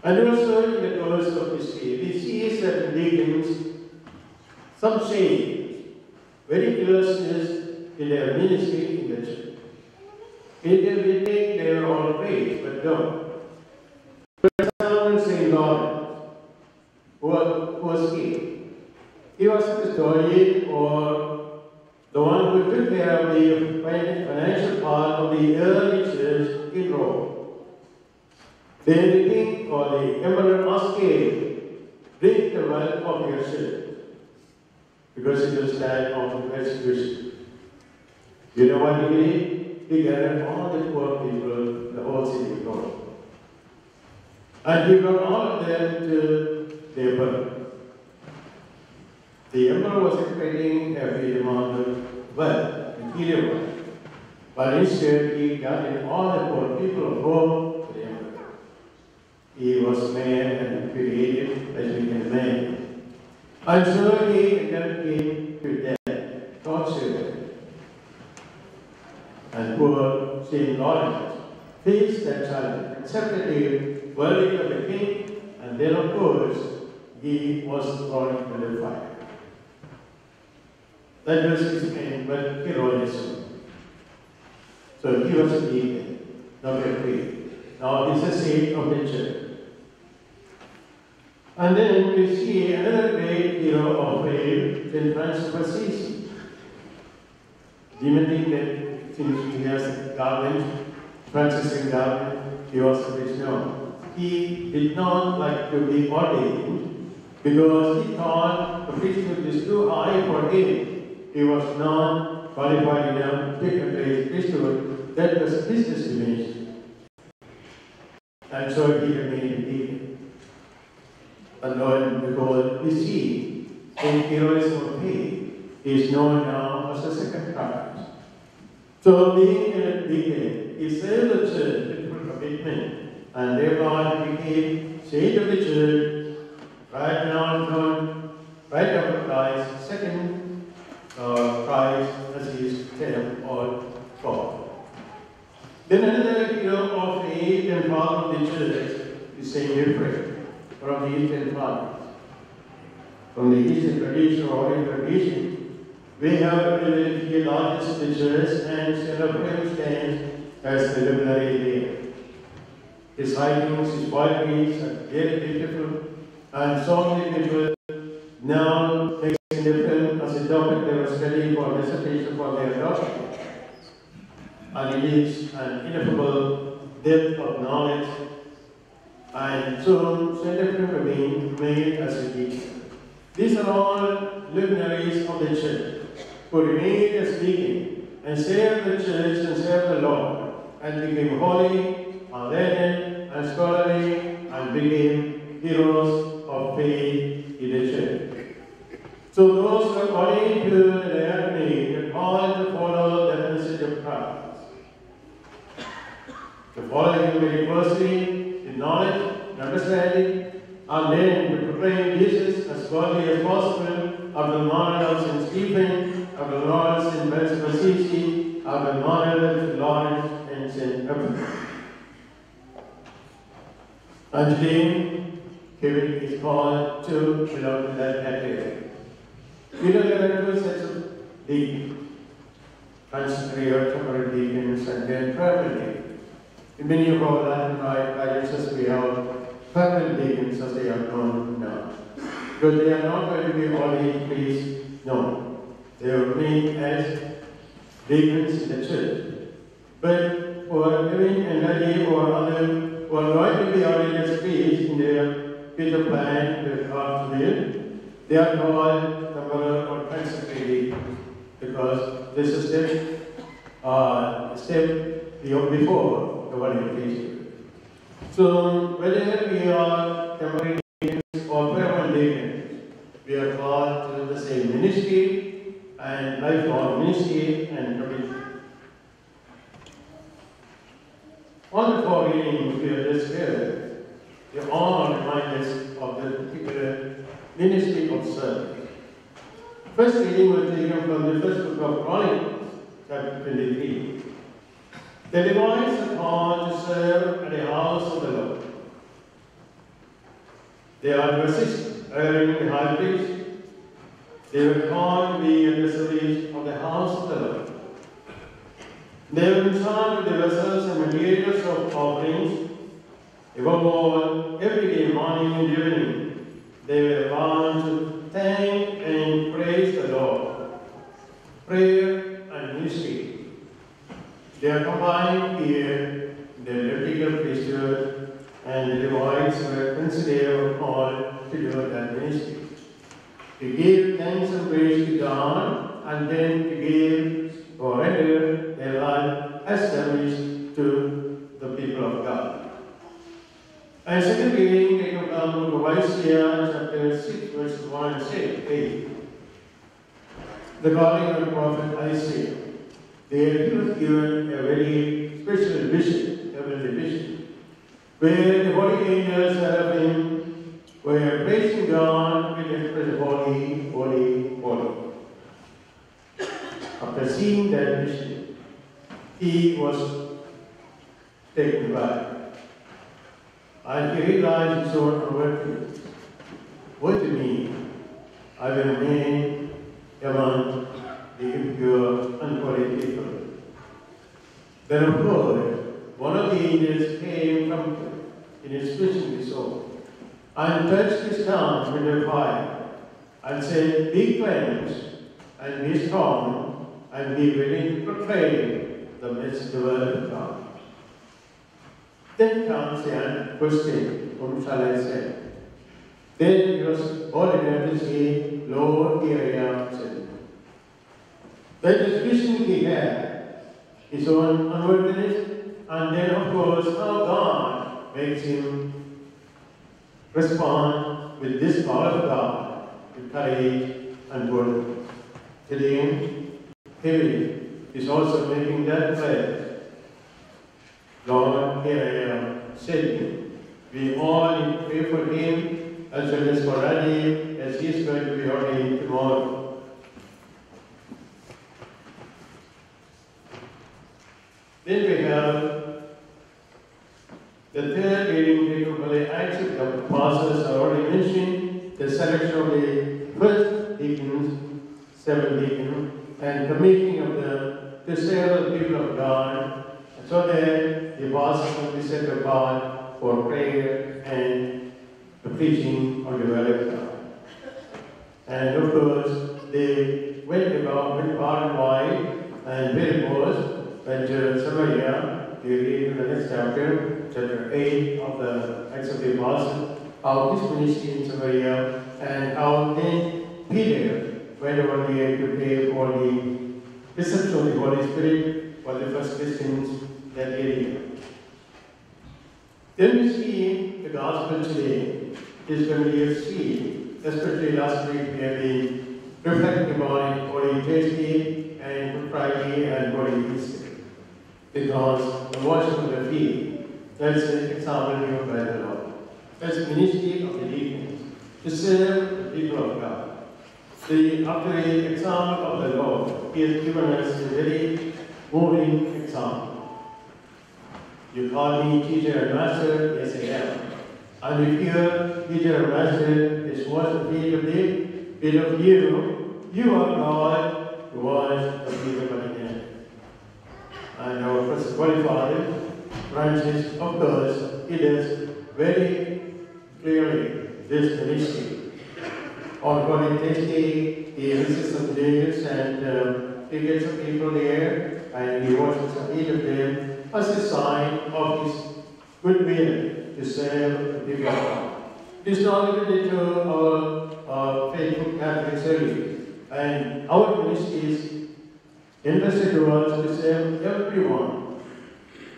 And also in the course of history, we see certain deacons, some say, very closeness in their ministry in the church. It will be take their own praise, but no. Example, St. Lawrence, who was, was he? He was the historian or the one who took care of the financial part of the early church in Rome. Then the king or the emperor asked him, bring the wealth of your church. Because it was time of persecution. You know what he did? He gathered all the poor people, the whole city of Rome. And he brought all of them to the emperor. The emperor was expecting a big amount of wealth, material wealth. But instead, he gathered all the poor people of Rome to the emperor. He was man and created as we can imagine. And so he condemned him to death, tortured. And poor St. Lawrence faced that challenge, accepted the verdict of the king, and then, of course, he was thrown into the fire. That was his end, but heroism. So he was a deacon, not a priest. Now he's a saint of the church. And then we see another great hero of faith, St. Francis of Assisi. Limiting that since he has garland, Francis in garland, he was a known. He did not like to be ordained because he thought the priesthood is too high for him. He was not qualified enough to take a place priesthood. That was his destination. And so he remained deacon. And Lord, because we see in heroism of faith, is known now as the second Christ. So being a deacon, he served the church with full commitment, and thereby became saint of the church, right second uh, as his term or God. Then another hero of faith and father of the church is Saint Ephraim from the Eastern Fathers. From the Eastern tradition or Orient tradition, we have the largest the church and Ephraim stands as the luminary there. His writings, his poetries are very beautiful and so people now topic they were studying for dissertation for their doctorate. And it is an ineffable depth of knowledge and so Ephraim remained made as a teacher. These are all luminaries of the church who remained as deacon and served the church and served the Lord and became holy, and learned, and scholarly, and became heroes of faith. So those who are according to their need are called to follow the message of Christ. To follow him very closely in knowledge, and understanding, and then to proclaim Jesus as godly as possible of the model of St. Stephen, of the of St. Francis of the model of. Lawrence and St. Ephraim. And today, Kevin is called to belong to that category. You know, there are two sets of deacons transitory or temporary deacons and. In many of our Latin parishes, we have permanent as they are known now. Because they are not going to be ordained priests, no. They will remain as deacons in the church. But for having another or other who are going to be ordained as priests in their future plan, their will, they are called temporal or transitory deacons because this is step, uh, step before the one priesthood. So whether we are temporary or permanent deacons, we are called to the same ministry and lifelong ministry and commission. On the four readings we have just heard, they all remind us of the particular ministry of service. First reading was taken from the first book of Chronicles, chapter 23. The Levites are called to serve at the house of the Lord. They are to Aaron the high priest. They were called to be at the service of the house of the Lord. They were in charge of the vessels and materials of offerings. All, every day, morning and evening, they were bound to thank and praise the Lord. Prayer and ministry. They are combined here, the Levitical priesthood and the Levites were considered called to do that ministry. To give thanks and praise to God, and then to give or render their life as service to the people of God. And second reading the book of chapter 6, verses 1 and 6, 8. The calling of the prophet Isaiah. There he was given a very special vision, heavenly vision, where the holy angels around him were praising God with the expression, Holy, Holy, Holy. After seeing that vision, he was taken back. Realized his own unworthiness. What to me, I will remain among the impure, unholy people. Then of course, one of the angels came from in his he saw, and touched his tongue with a fire, and said, Be cleansed, and be strong, and be willing to proclaim the message, of God. Then comes the question, whom shall I? Then he was bold enough to Lord, here I am, said. That is vision he had, his own unworthiness, and then of course how God makes him respond with this power of God, with courage and boldness. Today, David is also making that pledge. Lord, here I am, send me. We all pray for him as well as for Adi as he is going to be ordained tomorrow. Then we have the third reading taken from the of Apostles are already mentioned, the selection of the first deacons, seven deacons, and of the to serve the people of God, so that the apostles will be set apart for prayer and the preaching of the word of God. And of course, they went about, went far and wide, and very close, went to Samaria, you read in the next chapter, chapter 8 of the Acts of the Apostles, how his ministry in Samaria, and how then Peter went over there to pray for the reception of the Holy Spirit for the first Christians that area. Then we see the gospel today is be a seed, especially last week we have been reflecting about it Holy Thursday and Friday and Holy Easter. Because the washing of the feet, that's an example by the Lord. That's the ministry of the deacons, to serve the people of God. The, after the example of the Lord, He has given us a very moving example. You call me teacher and master, yes I am. And if your teacher and master is wash the feet of the feet of you, you are to wash the feet of another. And our first Father, Francis, of course, it is very clearly this ministry. On Holy Thursday, he visits some days and um, he gets some people there and he washes some feet of them as a sign of his goodwill to serve the God. It is not limited to our, our faithful Catholic service. And our ministry is interested to us to serve everyone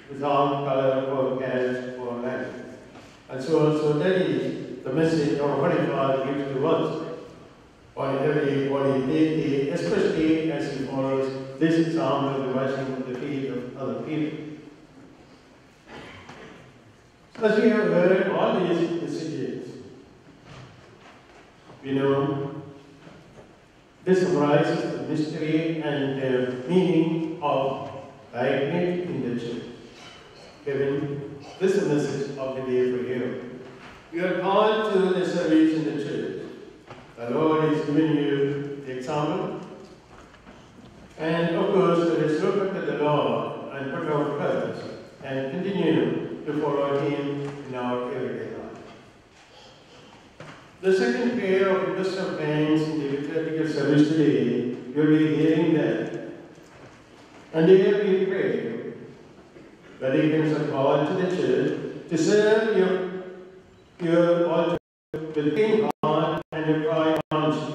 without color or caste or language. And so, so that is the message our Holy Father gives to us on every body day, especially as he follows this example of the washing of the feet of other people. As we have heard all these messages. We know this summarizes the mystery and the meaning of diaconate in the church. Kevin, this message of the day for you. You are called to the service in the church. The Lord is giving you the example. And of course, look at the Lord and put our trust and continue to follow Him in our everyday life. The second prayer of of thanks in the liturgical service today, you'll be hearing that. And here we pray that deacons are called to the church to serve your, your altar with clean heart and a cry honesty.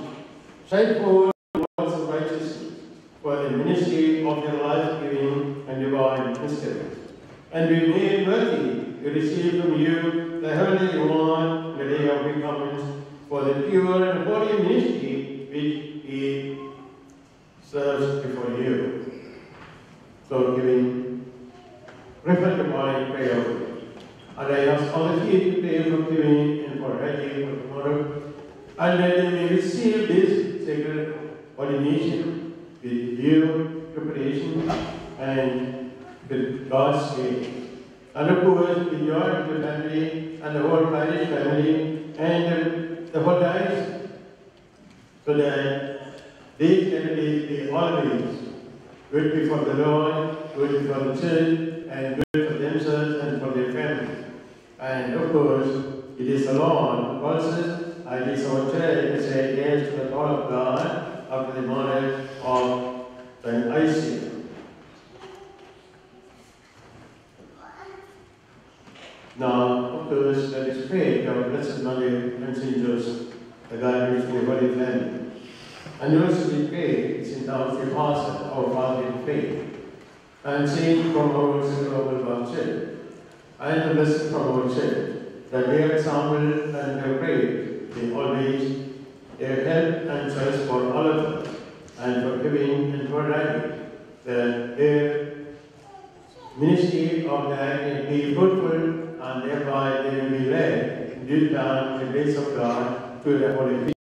Shine forward works of righteousness for the ministry of your life-giving and divine mystery. And be made worthy to receive from you the heavenly reward the day of recompense for the pure and holy ministry which he serves before you. So Kevin, refer to my prayer. And I ask all of you to pray for Kevin and for ready for tomorrow. And that they may receive this sacred ordination with due preparation and with God's aid. And of course, with your the family and the whole parish family and the whole diocese, so that these entities be always good before the Lord, good before the church, and good for themselves and for their family. And of course, it is the Lord who us, and it is our to say yes to the call of God after the model of the Isaiah. Now, of course, that is to our Blessed Mother and Saint Joseph, the of the Holy Family. And also we pray Thomas the Apostle, our Father in faith, and Saint from our Global Church, and the Blessed from our church, that their example and their praise be always their help and choice for all of us, and for Kevin and for writing, that their ministry of the act be fruitful and thereby they will be led in time in the grace of God to the Holy Priesthood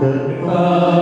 The.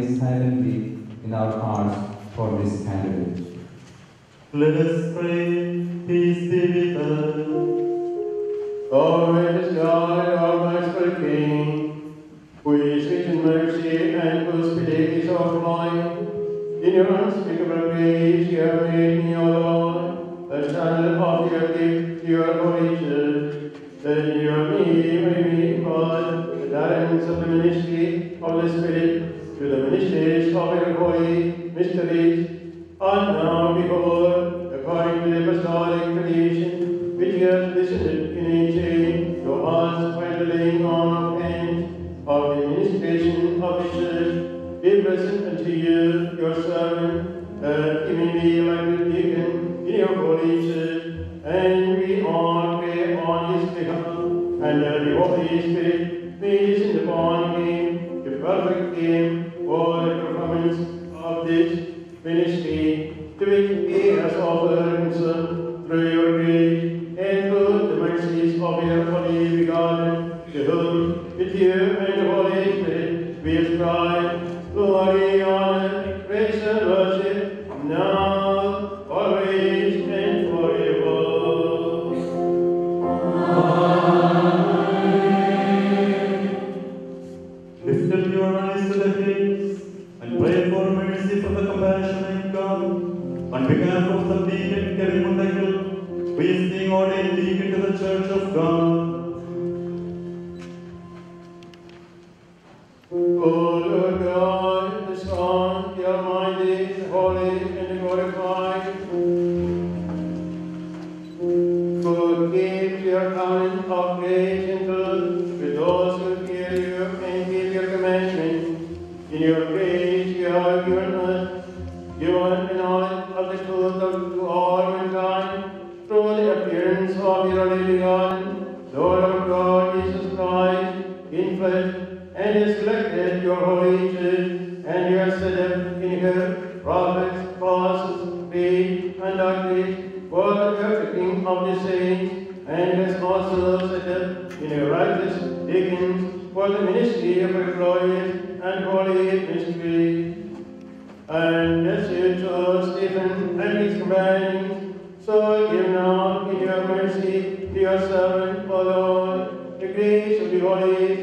pray silently in our hearts for this candidate. Let us pray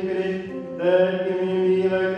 Filippi, et in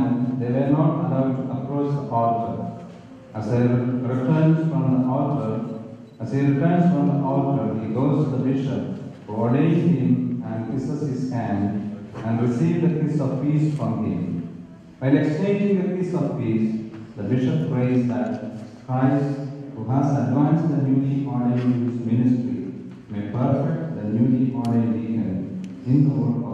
and they were not allowed to approach the altar. As he returns from the altar, as he returns from the altar, he goes to the bishop, who ordains him and kisses his hand, and receives the kiss of peace from him. While exchanging the kiss of peace, the bishop prays that Christ, who has advanced the newly ordained ministry, may perfect the newly ordained deacon in the work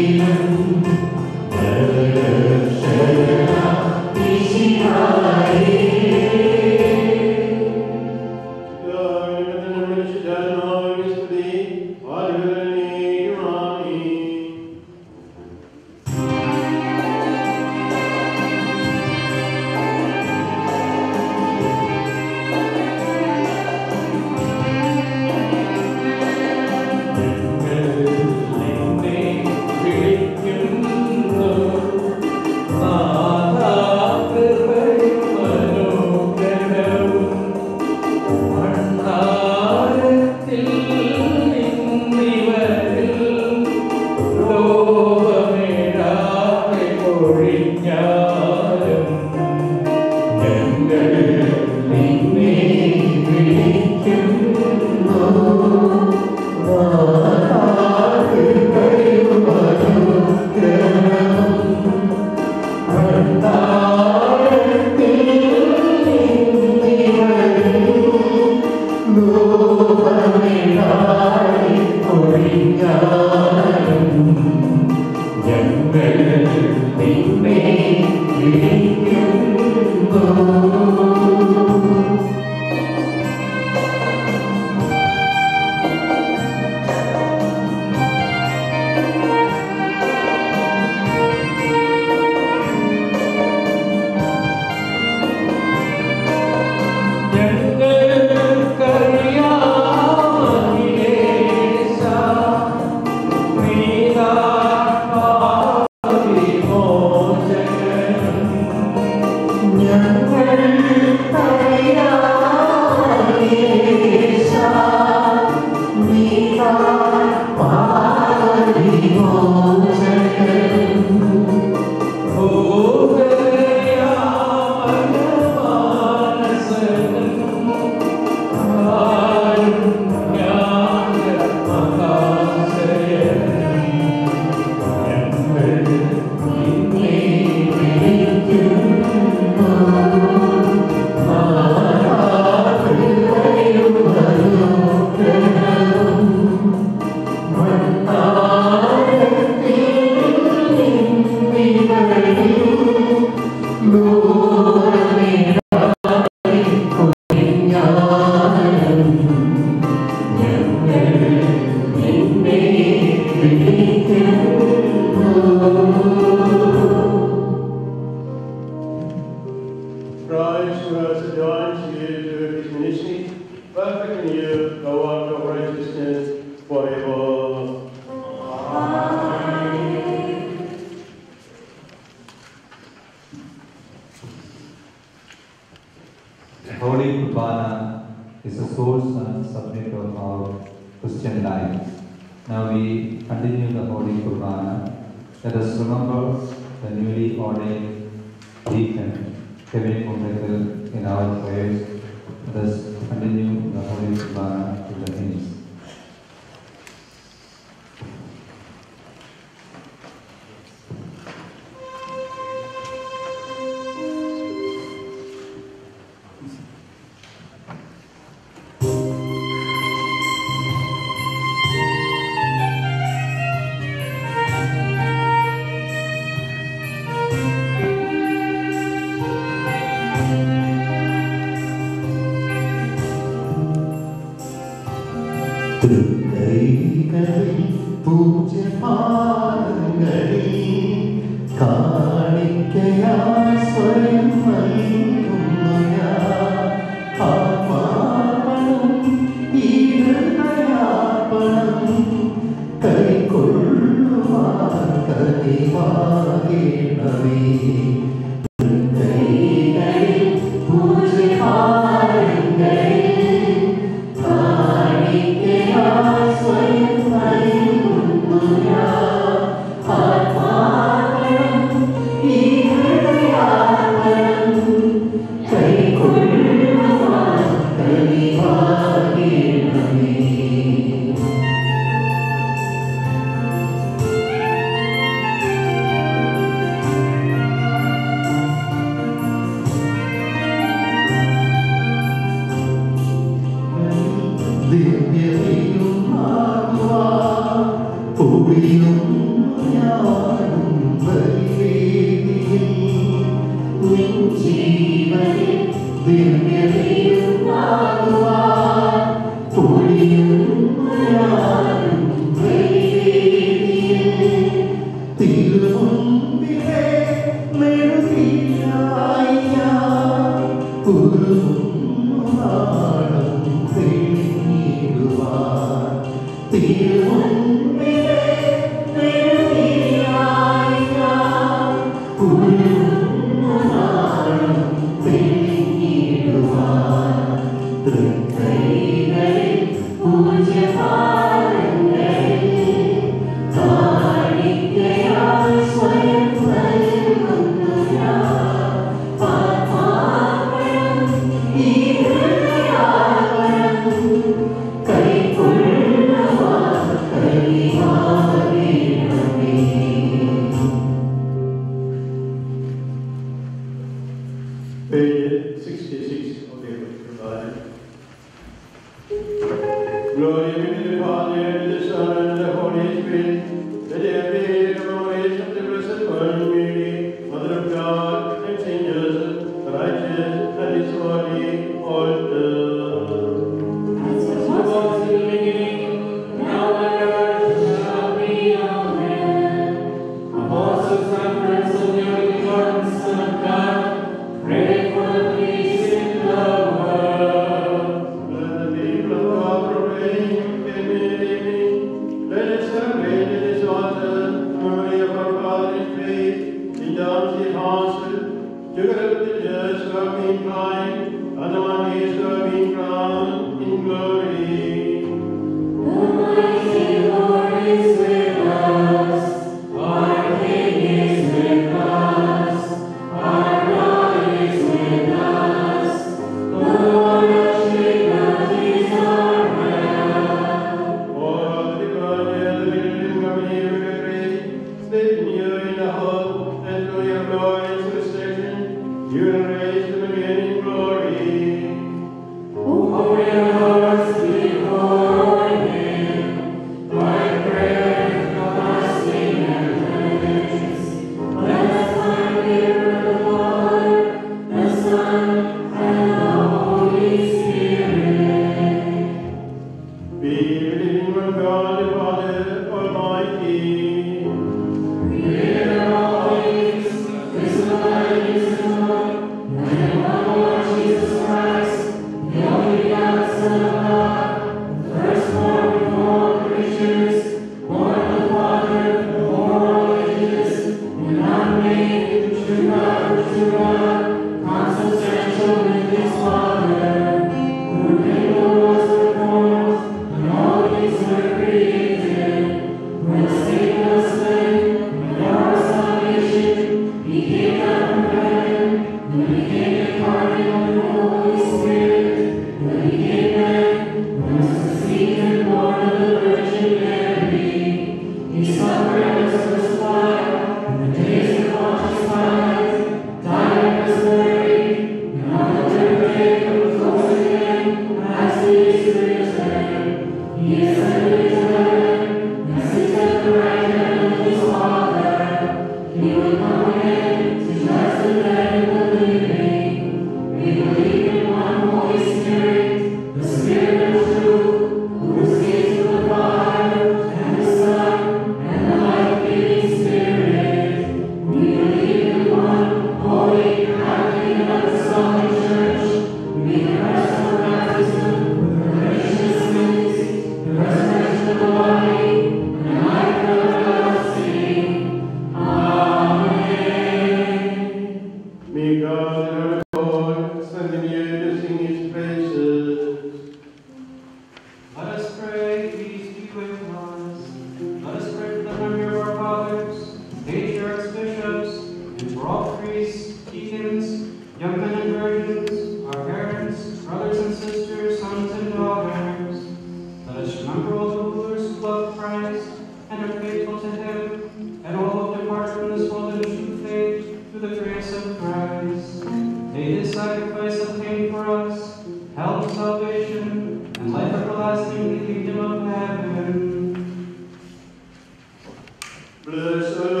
Bless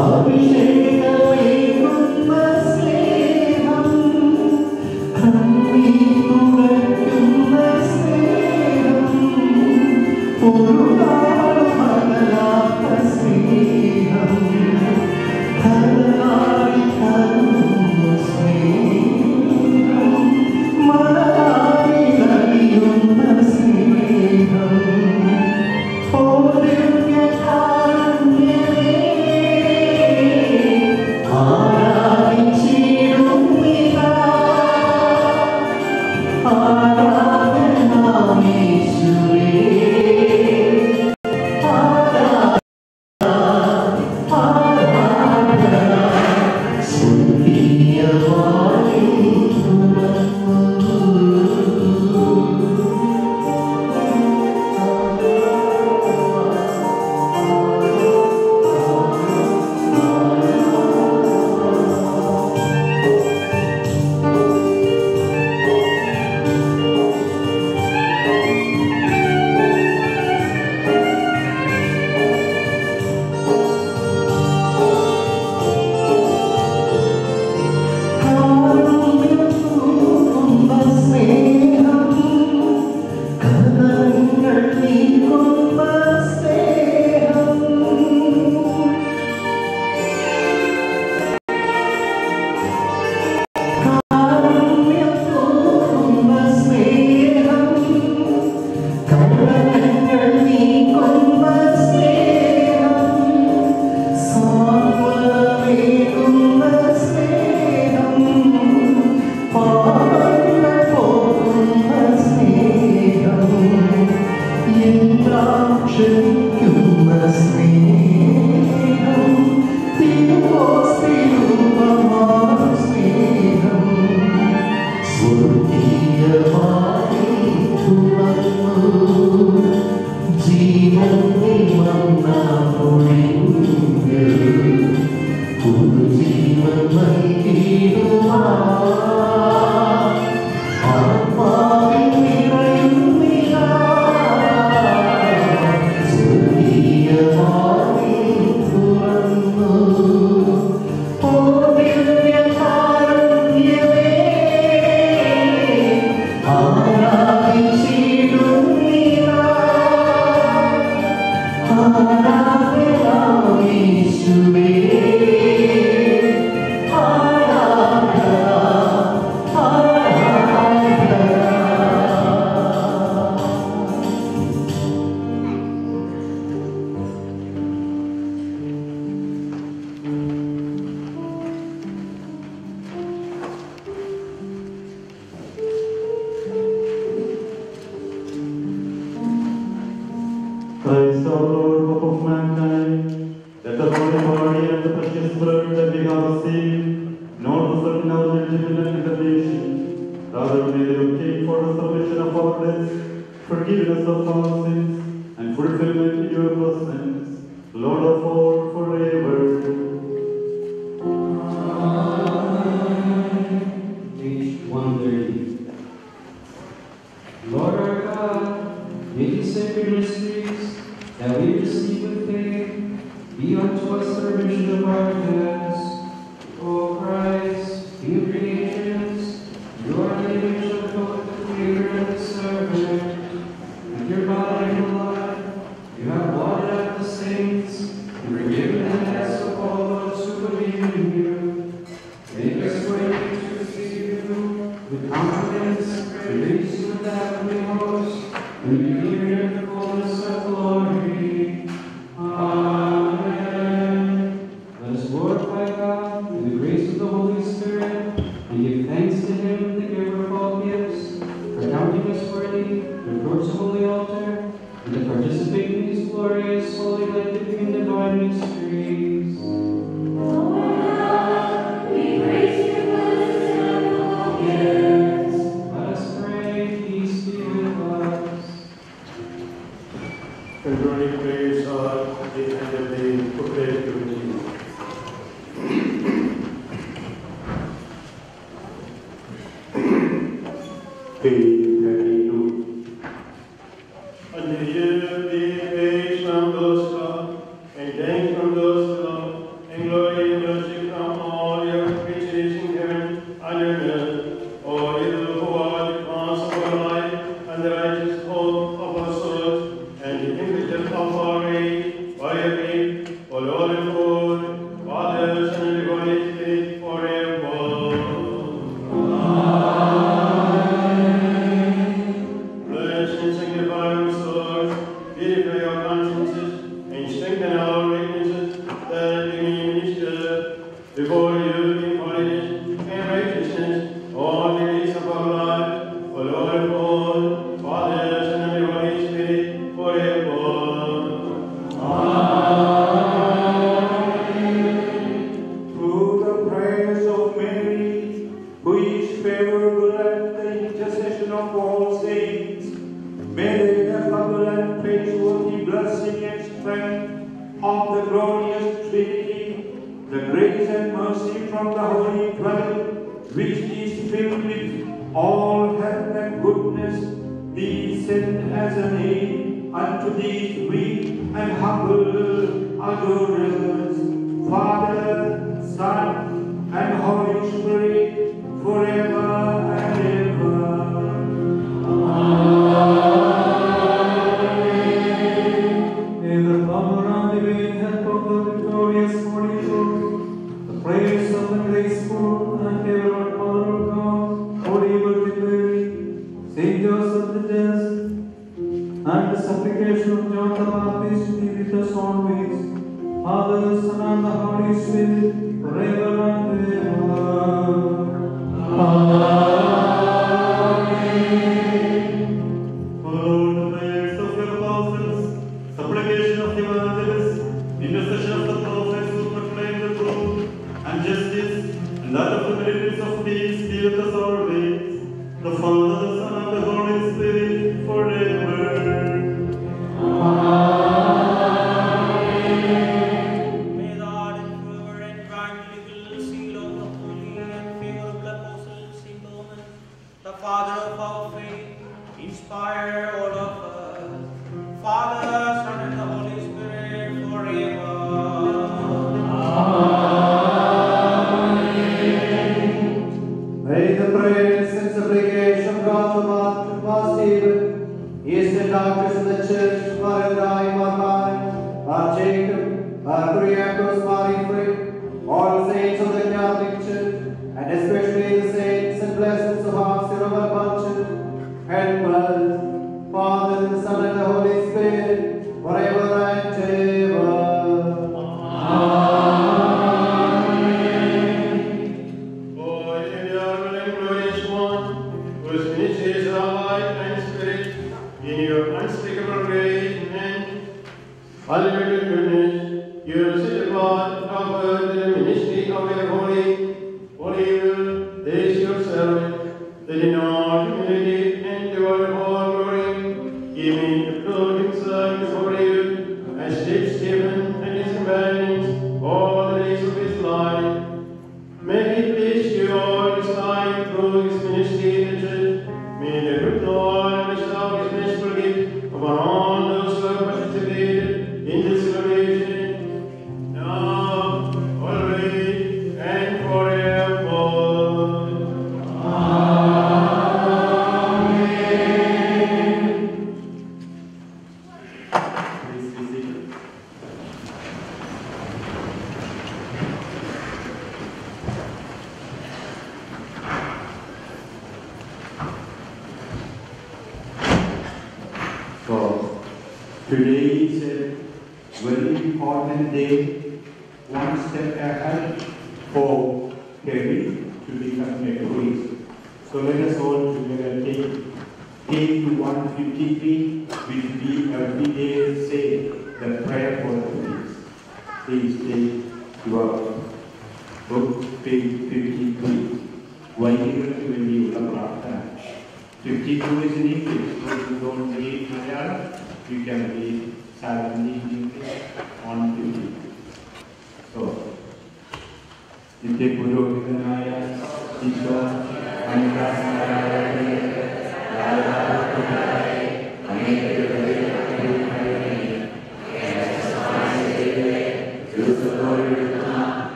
Oh,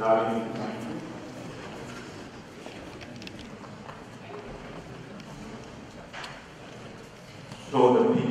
Show the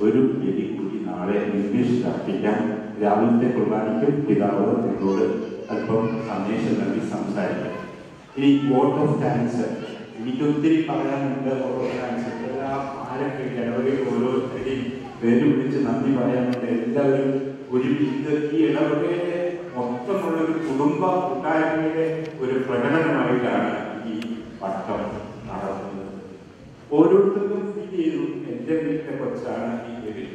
വരും എലി കൂടി നാളെ English പ്രാർത്ഥിക്കാൻ രാവിലത്തെ കുർബാനയ്ക്കും പിതാവ് എന്നോട് അല്പം സന്ദേശം നൽകി സംസാരിക്കാം. ഇനി വോട്ട് ഓഫ് താങ്ക്സ് എനിക്ക് ഒത്തിരി പറയാനുണ്ട് വോട്ട് ഓഫ് താങ്ക്സ് എല്ലാ ആരൊക്കെ ഇടവകയിൽ ഓരോരുത്തരെയും പേര് വിളിച്ച് നന്ദി പറയാനുണ്ട്. എല്ലാവരും ഒരു ഒരുമിച്ച് ഈ ഇടവകയിലെ മൊത്തമുള്ള ഒരു കുടുംബ കൂട്ടായ്മയുടെ ഒരു പ്രകടനമായിട്ടാണ് ഈ പട്ടം നടത്തുന്നത്. ഓരോരുത്തർക്കും ഫീൽ ചെയ്തു. എൻ്റെ വീട്ടിലെ കൊച്ചാണ് ഈ എബിൻ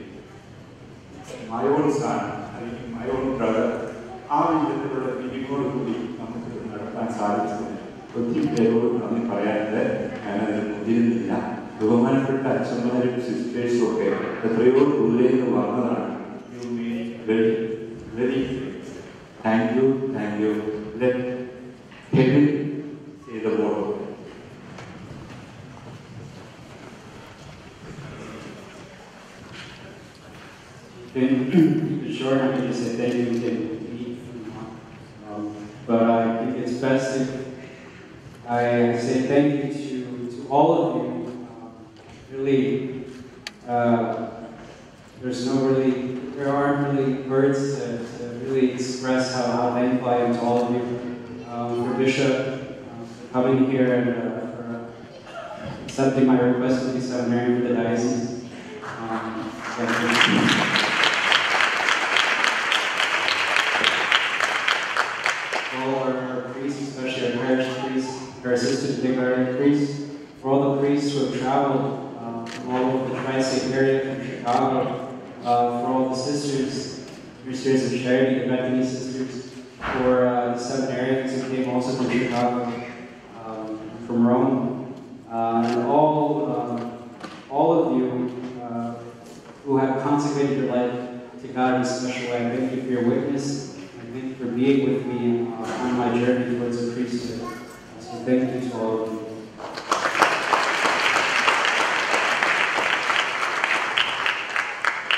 മൈ ഓൺ സാൻ അല്ലെങ്കിൽ മൈ ഓൺ ബ്രദർ ആ വിധത്തിലുള്ള പിരിവോട് കൂടി നമുക്ക് നടത്താൻ സാധിച്ചതിന് ഒത്തിരി പേരോട് നന്ദി പറയാതെ ഞാനതിന് മുതിരുന്നില്ല ബഹുമാനപ്പെട്ട അച്ഛന്മാരും സിസ്റ്റേഴ്സും ഒക്കെ എത്രയോ ദൂരെ നിന്ന് വന്നതാണ് you me very very thank you thank you let heavy ചെയ്ത board been short, I'm going to say thank you to um, but I think it's best if I say thank you to, to all of you. Um, really, uh, there's no really, there aren't really words to, really express how, how thankful I am to all of you. Um, for Bishop, um, for coming here and uh, for accepting my request to be seminary for the diocese. Um, thank you. all our, our priests, especially our parish our assistant declarative priests, for all the priests who have traveled uh, from all over the tri-state area, from Chicago, uh, for all the sisters, sisters of charity, the Bethany sisters, for uh, the seminarians who came also from Chicago, um, from Rome, uh, and all, uh, all of you uh, who have consecrated your life to God in a special way. Thank you for your witness. and Thank you for being with me on my journey towards the priesthood. So thank you to all of you.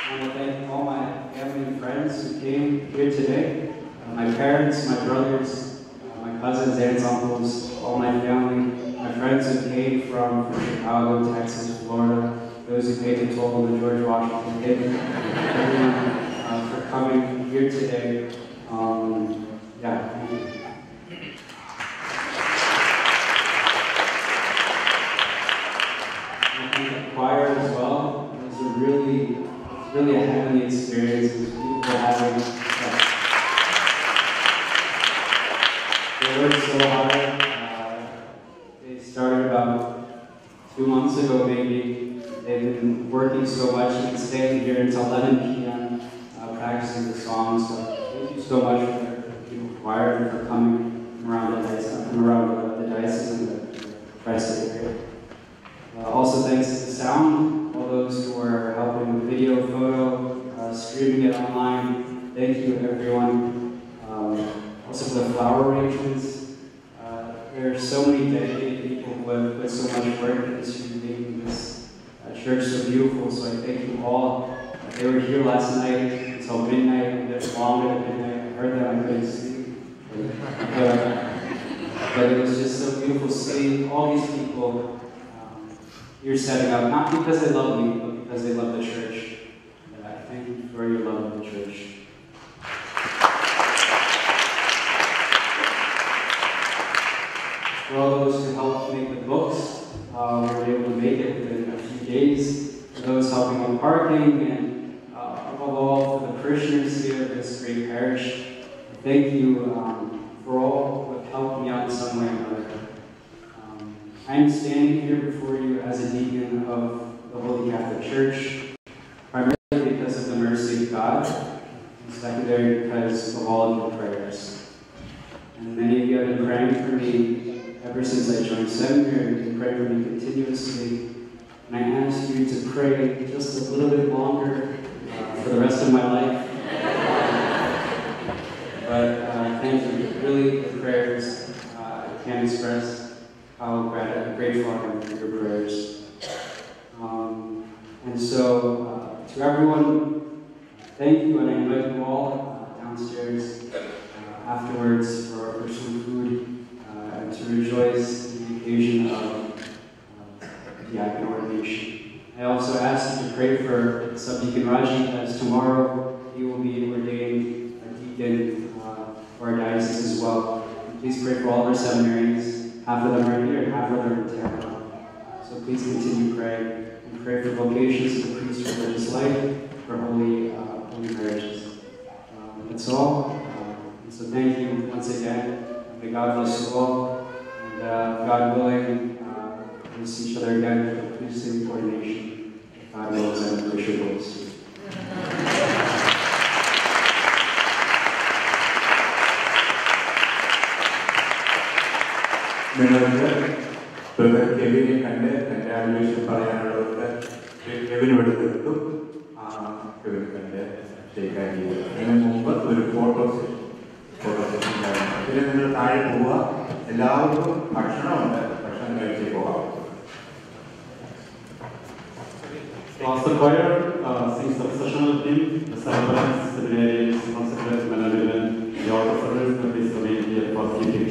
I want to thank all my family and friends who came here today. Uh, my parents, my brothers, uh, my cousins, aunts, uncles, all my family, my friends who came from, Chicago, Texas, Florida, those who paid the toll of the George Washington. You everyone uh, for coming here today. Um, yeah, thank you. I think the choir as well was a really, really a heavenly experience. It was beautiful having. They worked so hard. Uh, they started about two months ago, maybe. They've been working so much and staying here until 11 p.m. Uh, practicing the songs. So thank you so much for the choir and for coming around the diocese, around the, diocese and the tri-state area. Uh, also thanks to the sound, all those who are helping with video, photo, uh, streaming it online. Thank you everyone. Um, also for the flower arrangements. Uh, there are so many dedicated people who have put so much work into making this church so beautiful, so I thank you all. They were here last night until midnight, a bit longer than midnight. I heard that I couldn't sleep. But, but it was just so beautiful seeing all these people you're setting up, not because they love me, but because they love the church. And I thank you for your love of the church. For all those who helped make the books, uh, we were able to make it within a few days. For those helping on parking, and uh, above all, for the parishioners here of this great parish, thank you um, for all who have helped me out in some way. I am standing here before you as a deacon of the Holy Catholic Church, primarily because of the mercy of God, and secondary because of all of your prayers. And many of you have been praying for me ever since I joined seminary. You've been praying for me continuously. And I ask you to pray just a little bit longer uh, for the rest of my life. but uh, thank you. Really, the prayers uh, can't express how grat- grateful I am for your prayers. Um, and so, uh, to everyone, thank you, and I invite you all uh, downstairs uh, afterwards for, for some food uh, and to rejoice in the occasion of uh, diaconate ordination. I also ask you to pray for Subdeacon Raji, as tomorrow he will be ordained a deacon uh, for our diocese as well. Please pray for all of our seminaries. Half of them are here, and half of them are in Tampa. So please continue praying and pray for vocations to the priest religious life, for holy, uh, holy marriages. Um, that's all. Um, and so thank you once again. May God bless you all. And uh, God willing, uh, we'll see each other again for the priestly ordination. If God wills and Bishop wills. നിങ്ങൾക്ക് brother കെവിനെ കണ്ട് എന്റെ ആലോചിച്ച് പറയാനുള്ളതൊക്കെ കെവിന് ഇവിടെ നിൽക്കും ആ കെവിനെ കണ്ട് ഷെയ്ക്കാക്കി അതിന് മുമ്പ് ഒരു ഫോട്ടോ സെഷൻ ഫോട്ടോ സെഷൻ പിന്നെ നിങ്ങൾ താഴെ പോവുക എല്ലാവർക്കും ഭക്ഷണമുണ്ട് ഭക്ഷണം കഴിച്ച് പോകാം Pastor Boyer uh, sees the processional team, the celebrants, the various consequence management, the order service, the peace community, and positive